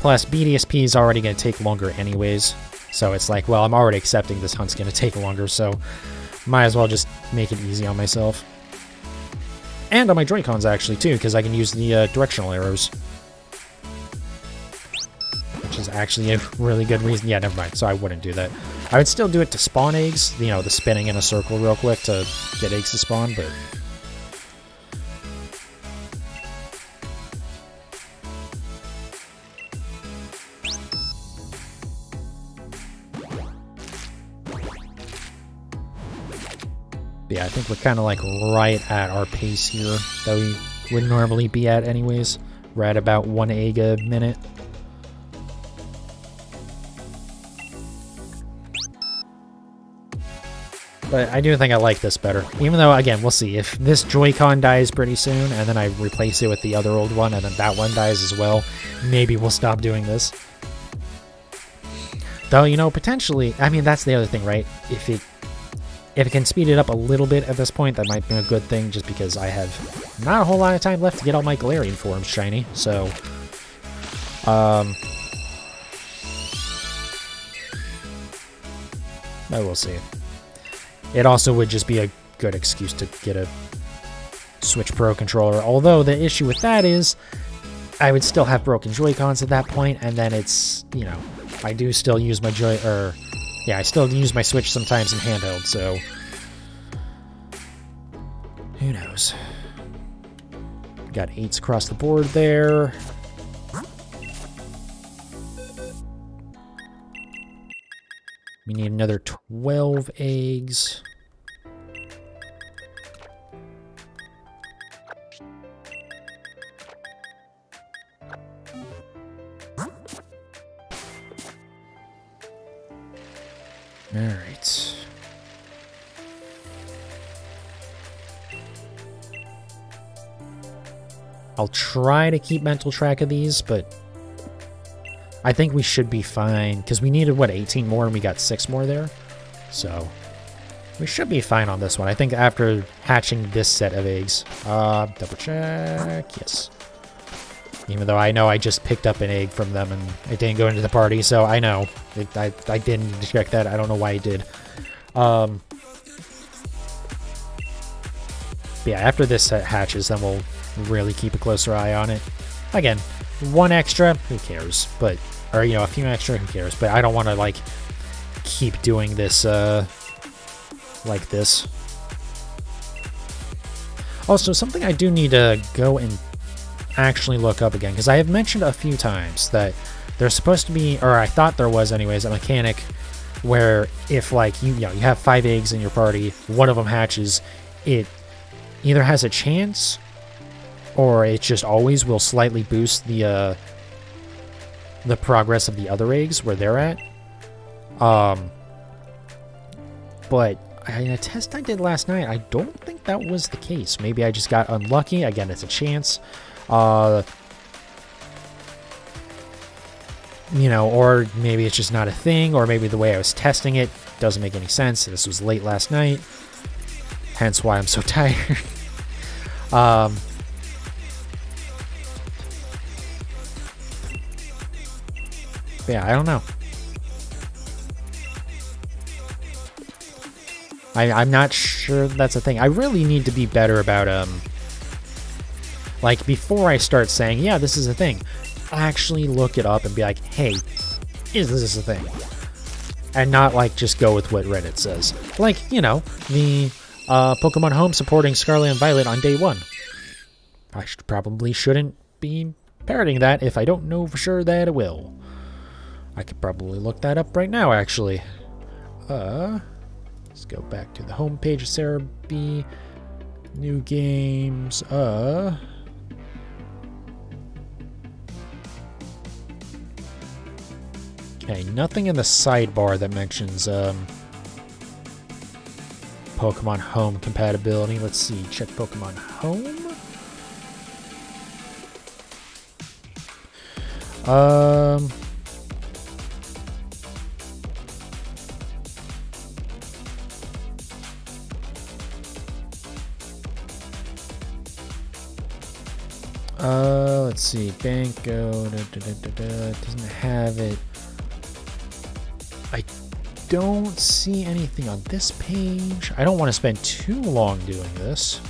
Plus, BDSP is already going to take longer anyways, so it's like, well, I'm already accepting this hunt's going to take longer, so might as well just make it easy on myself. And on my Joy-Cons, actually, too, because I can use the uh, directional arrows. Which is actually a really good reason. Yeah, never mind, so I wouldn't do that. I would still do it to spawn eggs, you know, the spinning in a circle real quick to get eggs to spawn, but think we're kind of like right at our pace here that we would normally be at anyways. We're at about one egg a minute. But I do think I like this better. Even though, again, we'll see. If this Joy-Con dies pretty soon, and then I replace it with the other old one, and then that one dies as well, maybe we'll stop doing this. Though, you know, potentially, I mean, that's the other thing, right? If it if it can speed it up a little bit at this point, that might be a good thing, just because I have not a whole lot of time left to get all my Galarian forms shiny, so... Um... But we'll see. It also would just be a good excuse to get a Switch Pro controller, although the issue with that is I would still have broken Joy-Cons at that point, and then it's, you know, I do still use my Joy, or yeah, I still use my Switch sometimes in handheld, so... Who knows? Got eights across the board there. We need another 12 eggs. Alright. I'll try to keep mental track of these, but I think we should be fine, because we needed, what, 18 more, and we got 6 more there? So, we should be fine on this one. I think after hatching this set of eggs. Uh, double check, yes. Even though I know I just picked up an egg from them and it didn't go into the party, so I know. It, I, I didn't check that. I don't know why I did. Um, yeah, after this hatches, then we'll really keep a closer eye on it. Again, one extra, who cares? But, or, you know, a few extra, who cares? But I don't want to, like, keep doing this, uh, like this. Also, something I do need to go and actually look up again, because I have mentioned a few times that there's supposed to be, or I thought there was anyways, a mechanic where if like you, you know, you have five eggs in your party, one of them hatches, it either has a chance or it just always will slightly boost the uh, the progress of the other eggs where they're at. Um, but in a test I did last night, I don't think that was the case. Maybe I just got unlucky. Again, it's a chance. Uh, you know, or maybe it's just not a thing, or maybe the way I was testing it doesn't make any sense. This was late last night, hence why I'm so *laughs* tired. um, yeah, I don't know. I, I'm not sure that's a thing. I really need to be better about um like, before I start saying, yeah, this is a thing, actually look it up and be like, hey, is this a thing? And not, like, just go with what Reddit says. Like, you know, the uh, Pokemon Home supporting Scarlet and Violet on day one. I should, probably shouldn't be parroting that if I don't know for sure that it will. I could probably look that up right now, actually. Uh, let's go back to the home page of Serebii. New games. Uh, Okay, nothing in the sidebar that mentions um, Pokemon Home compatibility. Let's see, check Pokemon Home. Um, uh, let's see, Banco da, da, da, doesn't have it. Don't see anything on this page. I don't want to spend too long doing this.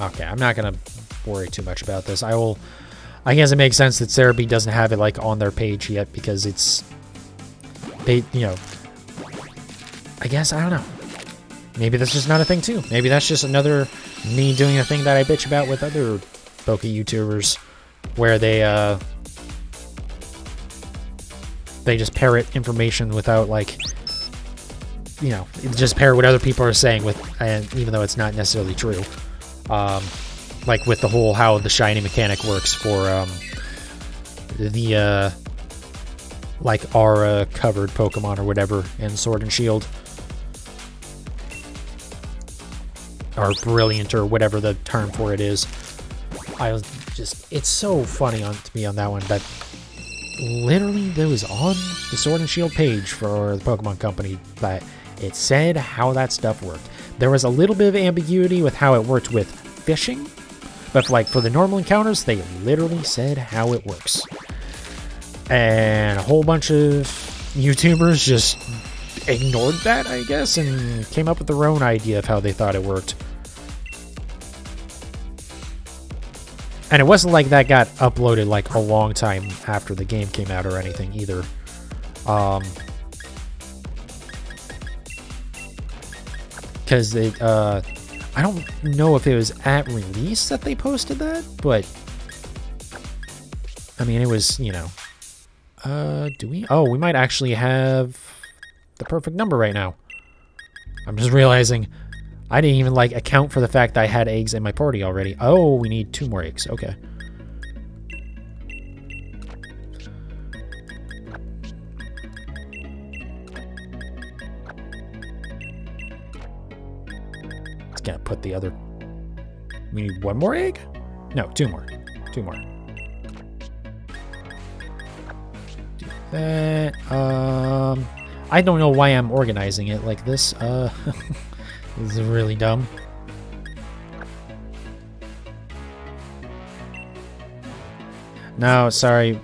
Okay, I'm not going to worry too much about this. I will... I guess it makes sense that Serebii doesn't have it, like, on their page yet because it's... They, you know... I guess, I don't know. Maybe that's just not a thing, too. Maybe that's just another me doing a thing that I bitch about with other Poke YouTubers where they, uh they just parrot information without like you know, just parrot what other people are saying with, and even though it's not necessarily true, um, like with the whole how the shiny mechanic works for um, the uh, like aura covered Pokemon or whatever in Sword and Shield. Or brilliant or whatever the term for it is. I was just it's so funny on to me on that one that literally there was on the Sword and Shield page for the Pokemon Company that it said how that stuff worked. There was a little bit of ambiguity with how it worked with fishing, but like for the normal encounters, they literally said how it works and a whole bunch of YouTubers just ignored that, I guess, and came up with their own idea of how they thought it worked. And it wasn't like that got uploaded like a long time after the game came out or anything either. Um, because it, uh, I don't know if it was at release that they posted that, but I mean, it was, you know, uh, do we? Oh, we might actually have the perfect number right now. I'm just realizing I didn't even, like, account for the fact that I had eggs in my party already. Oh, we need two more eggs. Okay. It's gonna put the other... We need one more egg? No, two more. Two more. That, um, I don't know why I'm organizing it like this. Uh, *laughs* this is really dumb. No, sorry,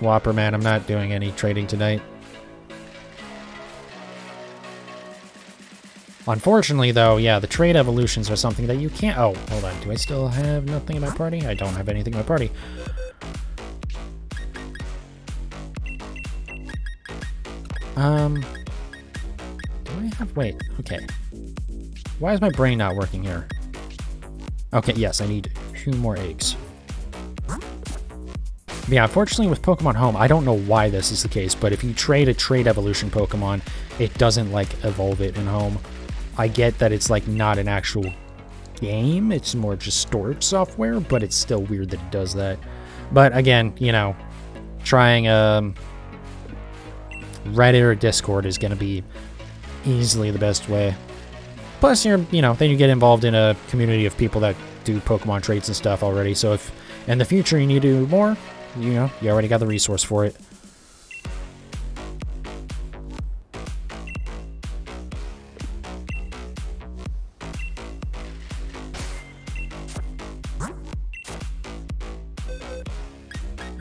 Whopper man, I'm not doing any trading tonight. Unfortunately, though, yeah, the trade evolutions are something that you can't... Oh, hold on. Do I still have nothing in my party? I don't have anything in my party. Um, do I have, wait, okay. Why is my brain not working here? Okay, yes, I need two more eggs. Yeah, unfortunately with Pokemon Home, I don't know why this is the case, but if you trade a trade evolution Pokemon, it doesn't, like, evolve it in Home. I get that it's, like, not an actual game, it's more just storage software, but it's still weird that it does that. But again, you know, trying, um, Reddit or Discord is going to be easily the best way. Plus, you're, you know, then you get involved in a community of people that do Pokemon traits and stuff already. So if in the future you need to do more, you know, you already got the resource for it.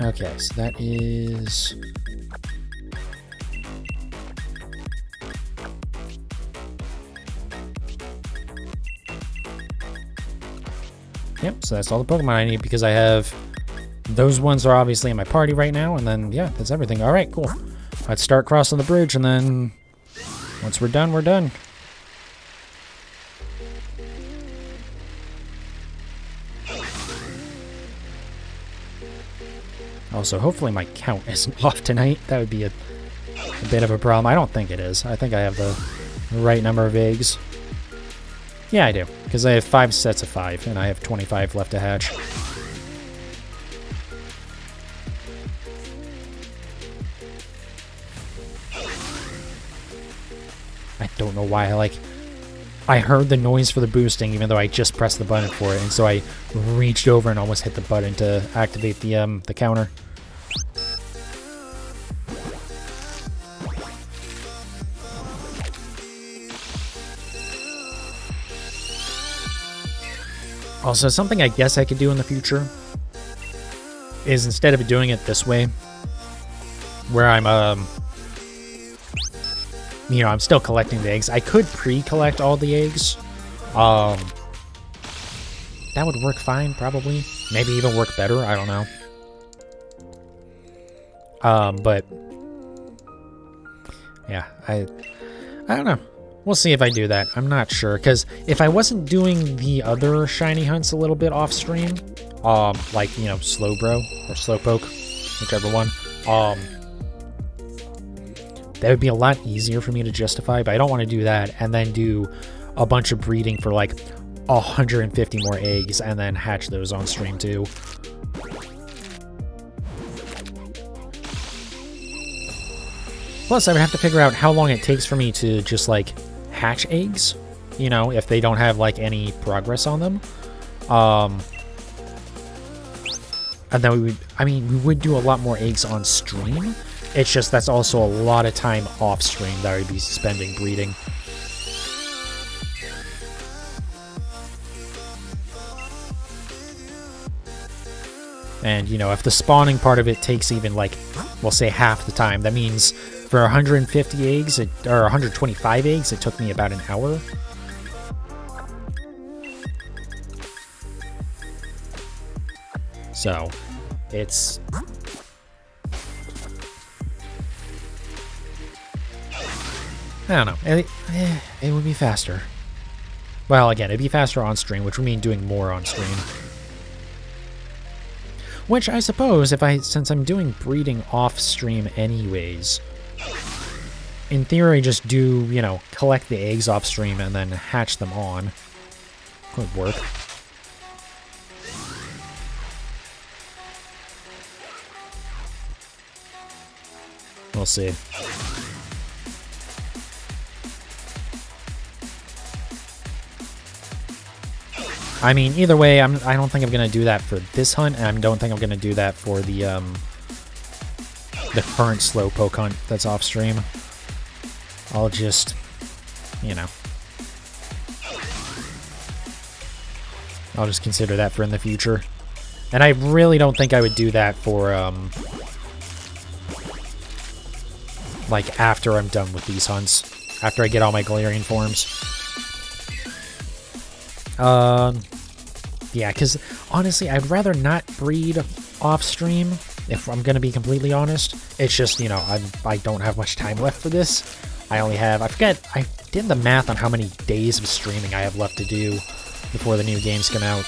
Okay, so that is Yep, so that's all the Pokemon I need because I have... Those ones are obviously in my party right now, and then, yeah, that's everything. Alright, cool. Let's start crossing the bridge, and then... Once we're done, we're done. Also, hopefully my count isn't *laughs* off tonight. That would be a, a bit of a problem. I don't think it is. I think I have the right number of eggs. Yeah, I do. Because I have five sets of five, and I have 25 left to hatch. I don't know why I like... I heard the noise for the boosting, even though I just pressed the button for it, and so I reached over and almost hit the button to activate the um the counter. Also, something I guess I could do in the future is instead of doing it this way, where I'm, um, you know, I'm still collecting the eggs. I could pre-collect all the eggs. Um, that would work fine, probably. Maybe even work better. I don't know. Um, but yeah, I, I don't know. We'll see if I do that. I'm not sure, because if I wasn't doing the other shiny hunts a little bit off stream, um, like, you know, Slowbro or Slowpoke, whichever one, um, That would be a lot easier for me to justify, but I don't want to do that and then do a bunch of breeding for like 150 more eggs and then hatch those on stream too. Plus, I would have to figure out how long it takes for me to just like hatch eggs, you know, if they don't have like any progress on them. Um, and then we would, I mean, we would do a lot more eggs on stream. It's just that's also a lot of time off stream that I would be spending breeding. And, you know, if the spawning part of it takes even, like, we'll say half the time, that means for 150 eggs, it, or 125 eggs, it took me about an hour. So, it's... I don't know. It, eh, it would be faster. Well, again, it'd be faster on stream, which would mean doing more on stream. Which I suppose, if I since I'm doing breeding off stream anyways, in theory, just do you know collect the eggs off stream and then hatch them on. Could work. We'll see. I mean, either way, I'm, I don't think I'm going to do that for this hunt, and I don't think I'm going to do that for the, um, the current slowpoke hunt that's off stream. I'll just, you know. I'll just consider that for in the future. And I really don't think I would do that for, um, like, after I'm done with these hunts. After I get all my Galarian forms. Um, yeah, because honestly, I'd rather not breed off stream. If I'm gonna be completely honest, it's just you know I I don't have much time left for this. I only have I forget I did the math on how many days of streaming I have left to do before the new games come out.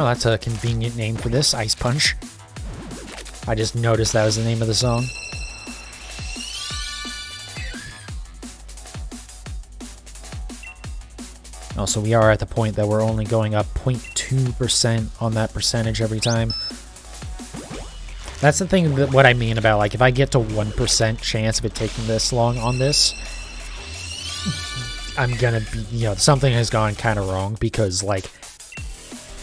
Well, that's a convenient name for this, Ice Punch. I just noticed that was the name of the song. Also, we are at the point that we're only going up 0.2% on that percentage every time. That's the thing that what I mean about like if I get to 1% chance of it taking this long on this, I'm gonna be, you know, something has gone kind of wrong because like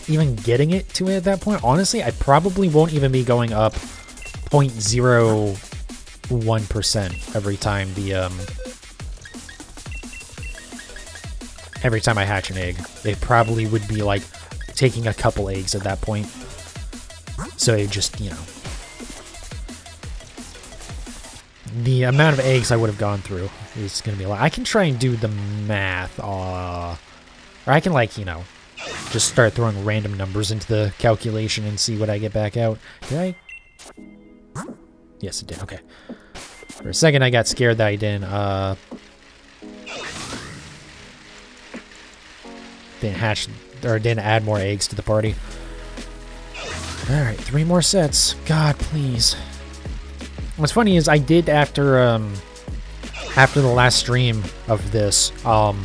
even getting it to it at that point, honestly, I probably won't even be going up 0.01% every time the, um, every time I hatch an egg. They probably would be, like, taking a couple eggs at that point. So it just, you know, the amount of eggs I would have gone through is going to be a lot. I can try and do the math, uh, or I can, like, you know, just start throwing random numbers into the calculation and see what I get back out. Did I? Yes, it did. Okay. For a second, I got scared that I didn't, uh... Didn't hatch, or didn't add more eggs to the party. Alright, three more sets. God, please. What's funny is I did after, um... After the last stream of this, um...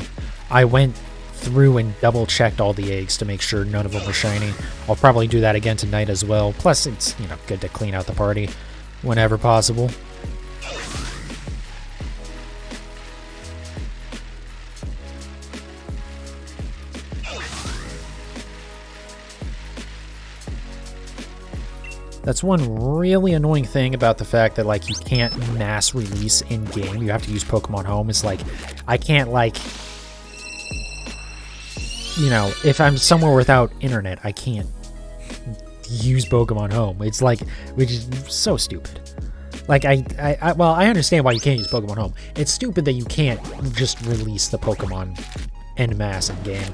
I went through and double checked all the eggs to make sure none of them were shiny. I'll probably do that again tonight as well. Plus, it's, you know, good to clean out the party whenever possible. That's one really annoying thing about the fact that like you can't mass release in game. You have to use Pokemon Home. It's like I can't like you know, if I'm somewhere without internet, I can't use Pokemon Home. It's like, which is so stupid. Like, I, I, I, well, I understand why you can't use Pokemon Home. It's stupid that you can't just release the Pokemon en masse in game.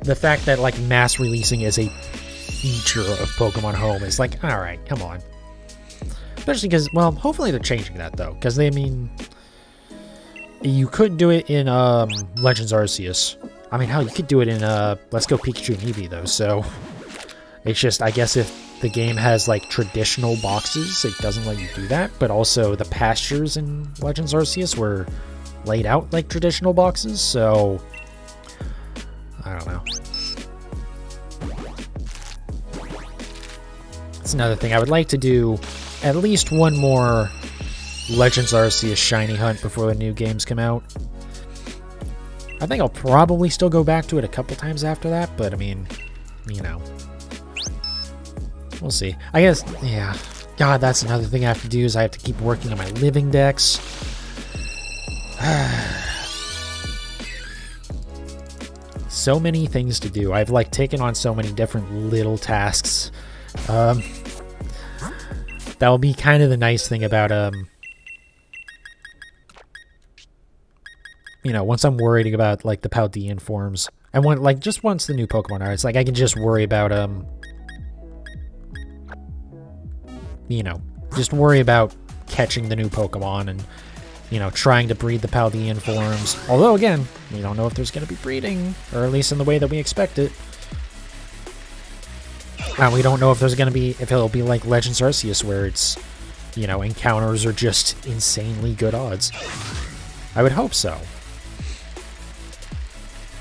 The fact that, like, mass releasing is a feature of Pokemon Home is like, alright, come on. Especially because, well, hopefully they're changing that, though. Because, they I mean, you could do it in um, Legends Arceus. I mean, hell, you could do it in uh, Let's Go Pikachu and Eevee, though, so... It's just, I guess if the game has, like, traditional boxes, it doesn't let you do that, but also the pastures in Legends Arceus were laid out like traditional boxes, so... I don't know. That's another thing. I would like to do at least one more Legends Arceus shiny hunt before the new games come out. I think I'll probably still go back to it a couple times after that, but I mean, you know. We'll see. I guess, yeah. God, that's another thing I have to do is I have to keep working on my living dex. *sighs* so many things to do. I've like taken on so many different little tasks. Um, that will be kind of the nice thing about um, you know, once I'm worried about like the Paldean forms, and when like just once the new Pokemon are, it's like I can just worry about um, you know, just worry about catching the new Pokemon and you know trying to breed the Paldean forms. Although again, we don't know if there's going to be breeding, or at least in the way that we expect it. And we don't know if there's going to be if it'll be like Legends Arceus where it's you know encounters are just insanely good odds. I would hope so.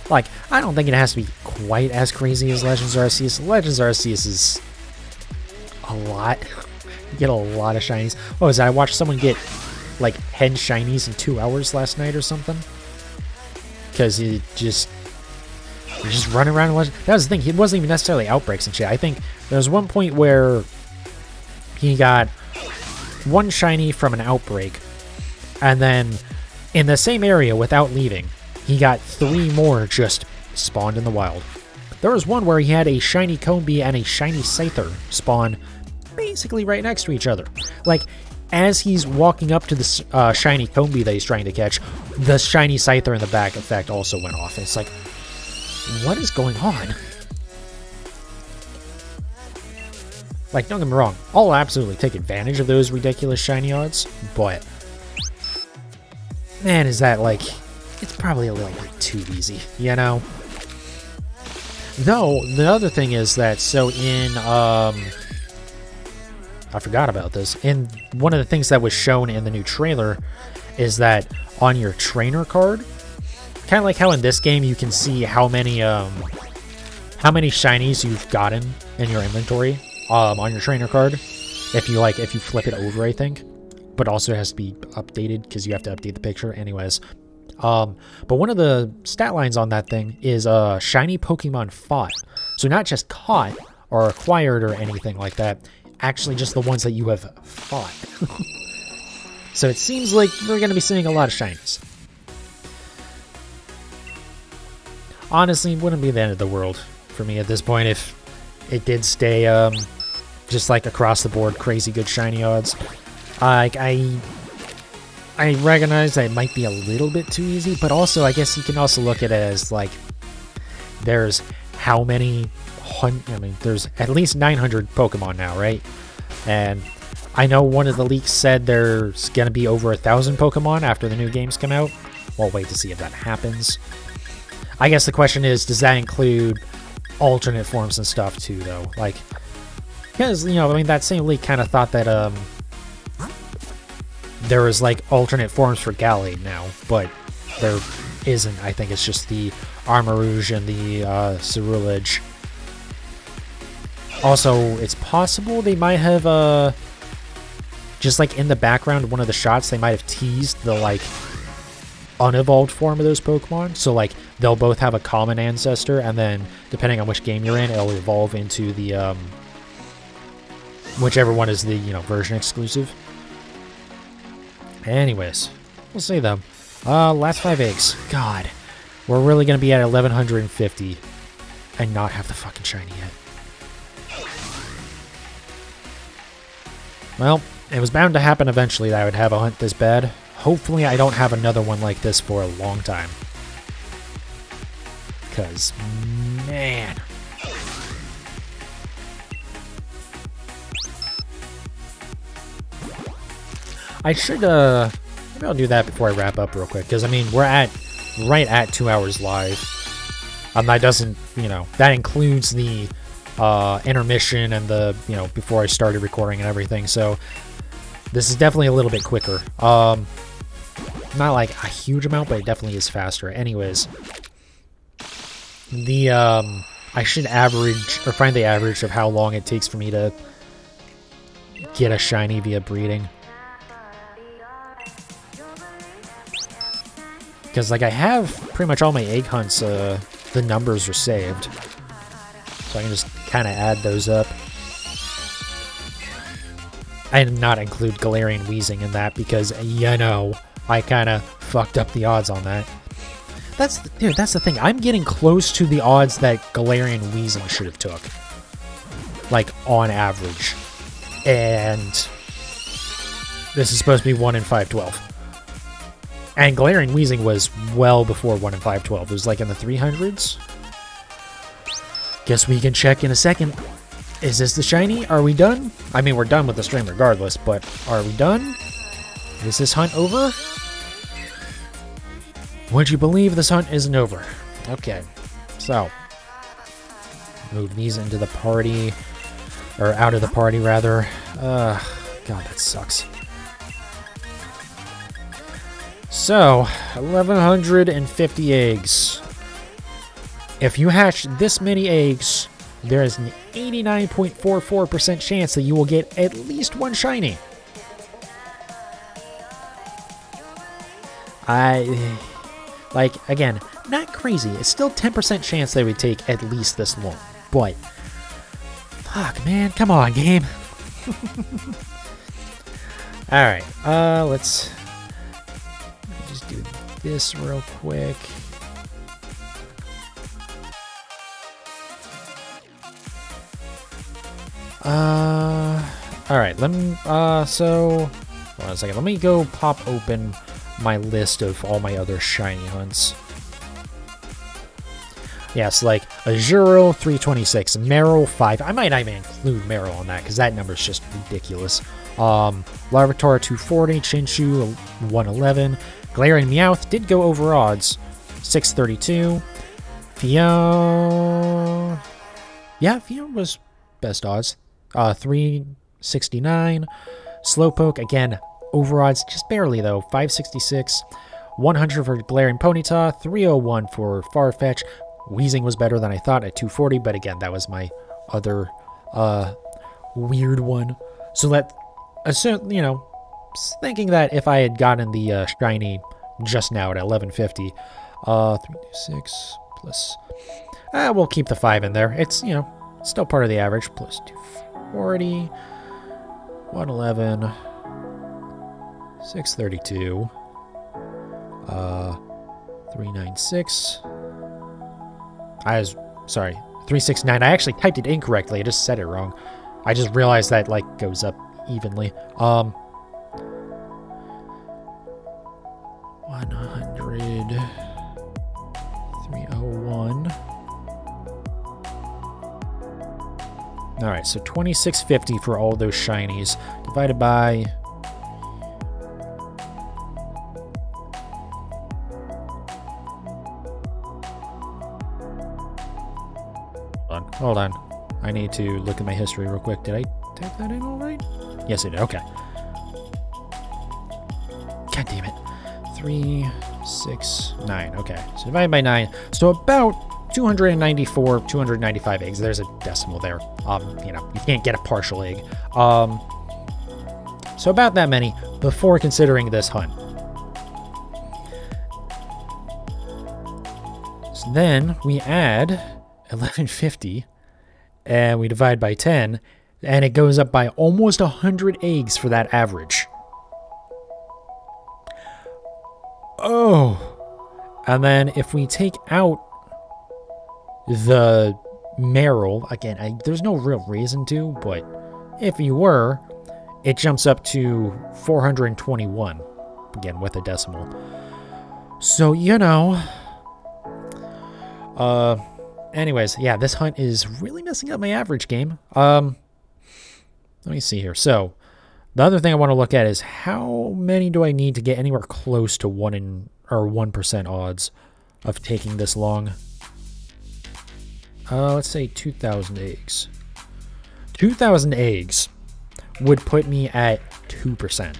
Like, I don't think it has to be quite as crazy as Legends Arceus. Legends Arceus is a lot. You *laughs* get a lot of shinies. Oh, is that I watched someone get like 10 shinies in two hours last night or something? Because he just he just running around. And That was the thing. It wasn't even necessarily outbreaks and shit. I think there was one point where he got one shiny from an outbreak, and then in the same area without leaving, he got three more just spawned in the wild. There was one where he had a shiny Combee and a shiny Scyther spawn basically right next to each other. Like, as he's walking up to the uh, shiny Combee that he's trying to catch, the shiny Scyther in the back effect also went off. It's like, what is going on? Like, don't get me wrong, I'll absolutely take advantage of those ridiculous shiny odds, but man, is that like it's probably a little bit too easy, you know? Though, the other thing is that, so in, um, I forgot about this. In one of the things that was shown in the new trailer is that on your trainer card, kind of like how in this game you can see how many, um, how many shinies you've gotten in your inventory, um, on your trainer card. If you like, if you flip it over, I think. But also has to be updated because you have to update the picture. Anyways, um, but one of the stat lines on that thing is uh, shiny Pokemon fought. So not just caught or acquired or anything like that, actually just the ones that you have fought. *laughs* so it seems like we're going to be seeing a lot of shinies. Honestly, wouldn't be the end of the world for me at this point if it did stay um, just like across the board crazy good shiny odds. Like I I recognize that it might be a little bit too easy, but also I guess you can also look at it as like there's how many hun- I mean, there's at least 900 Pokemon now, right? And I know one of the leaks said there's to be over a thousand Pokemon after the new games come out. We'll wait to see if that happens. I guess the question is, does that include alternate forms and stuff too, though? Like, because, you know, I mean, that same leak kind of thought that, um, there is like alternate forms for Gallade now, but there isn't. I think it's just the Armarouge and the uh, Ceruledge. Also, it's possible they might have, uh, just like in the background, one of the shots, they might have teased the like unevolved form of those Pokemon. So like they'll both have a common ancestor, and then depending on which game you're in, it'll evolve into the um, whichever one is the you know version exclusive. Anyways, we'll see them. Uh, last five eggs. God, we're really gonna be at 1150 and not have the fucking shiny yet. Well, it was bound to happen eventually that I would have a hunt this bad. Hopefully I don't have another one like this for a long time. Because, man. I should, uh, maybe I'll do that before I wrap up real quick. Because, I mean, we're at, right at two hours live. Um, that doesn't, you know, that includes the uh, intermission and the, you know, before I started recording and everything. So this is definitely a little bit quicker. Um, not like a huge amount, but it definitely is faster. Anyways, the, um, I should average, or find the average of how long it takes for me to get a shiny via breeding. Because, like, I have pretty much all my egg hunts, uh, the numbers are saved. So I can just kind of add those up. I did not include Galarian Weezing in that because, you know, I kind of fucked up the odds on that. That's the, dude, that's the thing. I'm getting close to the odds that Galarian Weezing should have took. Like, on average. And this is supposed to be 1 in 512. And Galarian Weezing was well before 1 in 512. It was like in the 300s. Guess we can check in a second. Is this the shiny? Are we done? I mean, we're done with the stream regardless, but are we done? Is this hunt over? Would you believe this hunt isn't over? Okay, so move these into the party, or out of the party rather. Uh, God, that sucks. So, 1150 eggs. If you hatch this many eggs, there is an 89.44% chance that you will get at least one shiny. I like again, not crazy. It's still 10% chance they would take at least this long. But fuck, man, come on, game. *laughs* All right, uh, let's this real quick. Uh, all right. Let me. Uh, so hold on a second. Let me go pop open my list of all my other shiny hunts. Yes, like Azurill 326, Marill 5. I might not even include Marill on that because that number is just ridiculous. Um, Larvitar 240, Chinchou 111, Galarian Meowth did go over odds 632. Fio. Yeah, Fio was best odds. Uh, 369. Slowpoke, again, over odds just barely though. 566. 100 for Galarian Ponyta. 301 for Farfetch. Weezing was better than I thought at 240, but again, that was my other uh, weird one. So that, assume, you know, thinking that if I had gotten the uh, shiny just now at 1150, uh, 326 plus, uh, we'll keep the 5 in there. It's, you know, still part of the average, plus 240, 111, 632, uh, 396, I was, sorry, 369. I actually typed it incorrectly. I just said it wrong. I just realized that, like, goes up evenly. Um, 100, 301. Alright, so 2650 for all those shinies, divided by Hold on. Hold on. I need to look at my history real quick. Did I type that in all right? Yes, I did. Okay. God damn it. Three, six, nine. Okay. So divided by nine. So about 294, 295 eggs. There's a decimal there. Um, you know, you can't get a partial egg. Um, so about that many before considering this hunt. So then we add 1150 and we divide by 10, and it goes up by almost 100 eggs for that average. Oh. And then if we take out the Marill, again, I, there's no real reason to, but if you were, it jumps up to 421. Again, with a decimal. So, you know. Uh, anyways, yeah, this hunt is really messing up my average game. Um, let me see here. So, the other thing I want to look at is how many do I need to get anywhere close to 1 in or 1% odds of taking this long? Uh, let's say 2,000 eggs. 2,000 eggs would put me at 2%.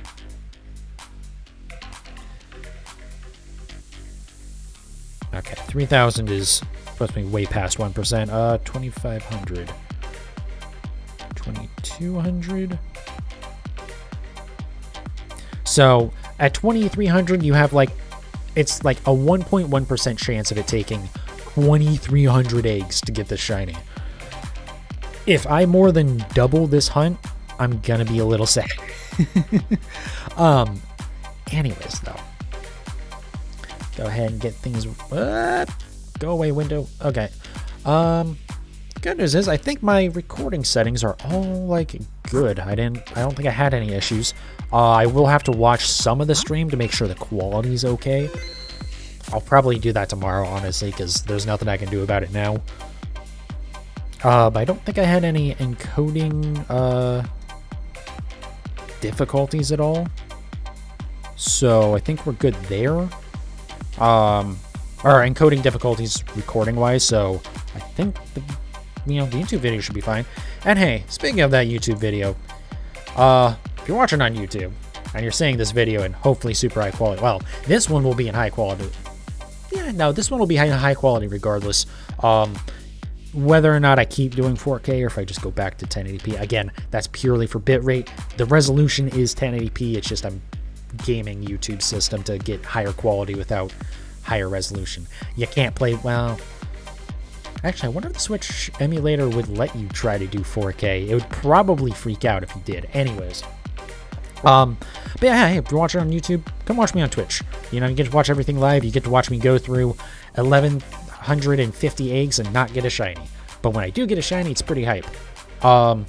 Okay, 3,000 is to be way past 1%. Uh, 2,500. 2,200. So at 2,300, you have like, it's like a 1.1% chance of it taking 2,300 eggs to get this shiny. If I more than double this hunt, I'm gonna be a little sad. *laughs* um, anyways, though, go ahead and get things. What? Go away, window. Okay. Um, good news is I think my recording settings are all like good. I didn't. I don't think I had any issues. Uh, I will have to watch some of the stream to make sure the quality's okay. I'll probably do that tomorrow, honestly, because there's nothing I can do about it now. Uh, but I don't think I had any encoding uh, difficulties at all. So I think we're good there. Um, or encoding difficulties recording wise. So I think the you know the YouTube video should be fine. And hey, speaking of that YouTube video, uh, if you're watching on YouTube and you're seeing this video in hopefully super high quality, well, this one will be in high quality. Yeah, no, this one will be in high quality regardless. Um, whether or not I keep doing 4K or if I just go back to 1080p. Again, that's purely for bitrate. The resolution is 1080p. It's just I'm gaming YouTube system to get higher quality without higher resolution. You can't play, well, actually, I wonder if the Switch emulator would let you try to do 4K. It would probably freak out if you did. Anyways. Um, but yeah, hey, if you're watching on YouTube, come watch me on Twitch. You know, you get to watch everything live. You get to watch me go through 1,150 eggs and not get a shiny. But when I do get a shiny, it's pretty hype. Um,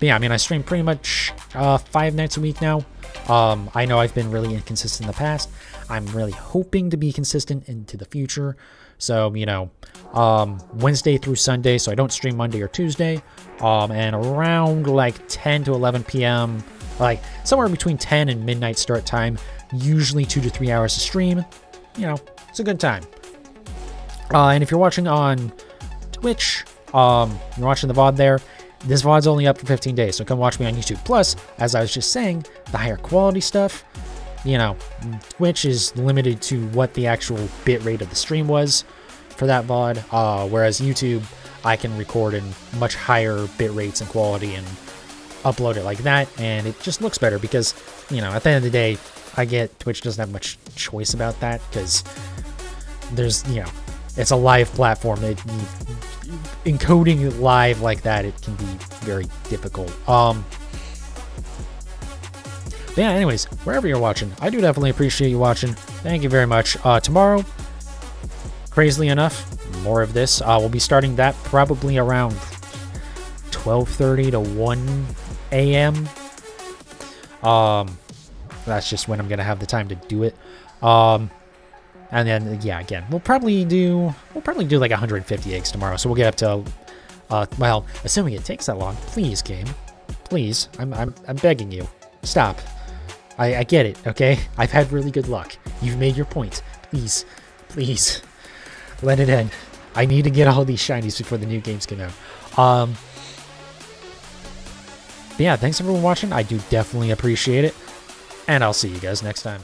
yeah, I mean, I stream pretty much uh, five nights a week now. Um, I know I've been really inconsistent in the past. I'm really hoping to be consistent into the future. So, you know, um, Wednesday through Sunday, so I don't stream Monday or Tuesday. Um, and around like 10 to 11 p.m., like somewhere between 10 and midnight start time, usually two to three hours to stream. You know, it's a good time. Uh, and if you're watching on Twitch, um, you're watching the VOD there, this VOD's only up for 15 days, so come watch me on YouTube. Plus, as I was just saying, the higher quality stuff, you know, Twitch is limited to what the actual bit rate of the stream was for that VOD, uh, whereas YouTube, I can record in much higher bit rates and quality and upload it like that, and it just looks better because, you know, at the end of the day, I get Twitch doesn't have much choice about that because there's you know it's a live platform. That encoding live like that it can be very difficult. Um yeah anyways wherever you're watching i do definitely appreciate you watching thank you very much uh tomorrow crazily enough more of this uh we'll be starting that probably around 12:30 to 1 a.m um that's just when i'm gonna have the time to do it um and then, yeah, again, we'll probably do, we'll probably do like 150 eggs tomorrow. So we'll get up to, uh, well, assuming it takes that long. Please, game. Please. I'm, I'm, I'm begging you. Stop. I, I get it, okay? I've had really good luck. You've made your point. Please, please, let it end. I need to get all these shinies before the new games come out. Um, yeah, thanks everyone watching. I do definitely appreciate it. And I'll see you guys next time.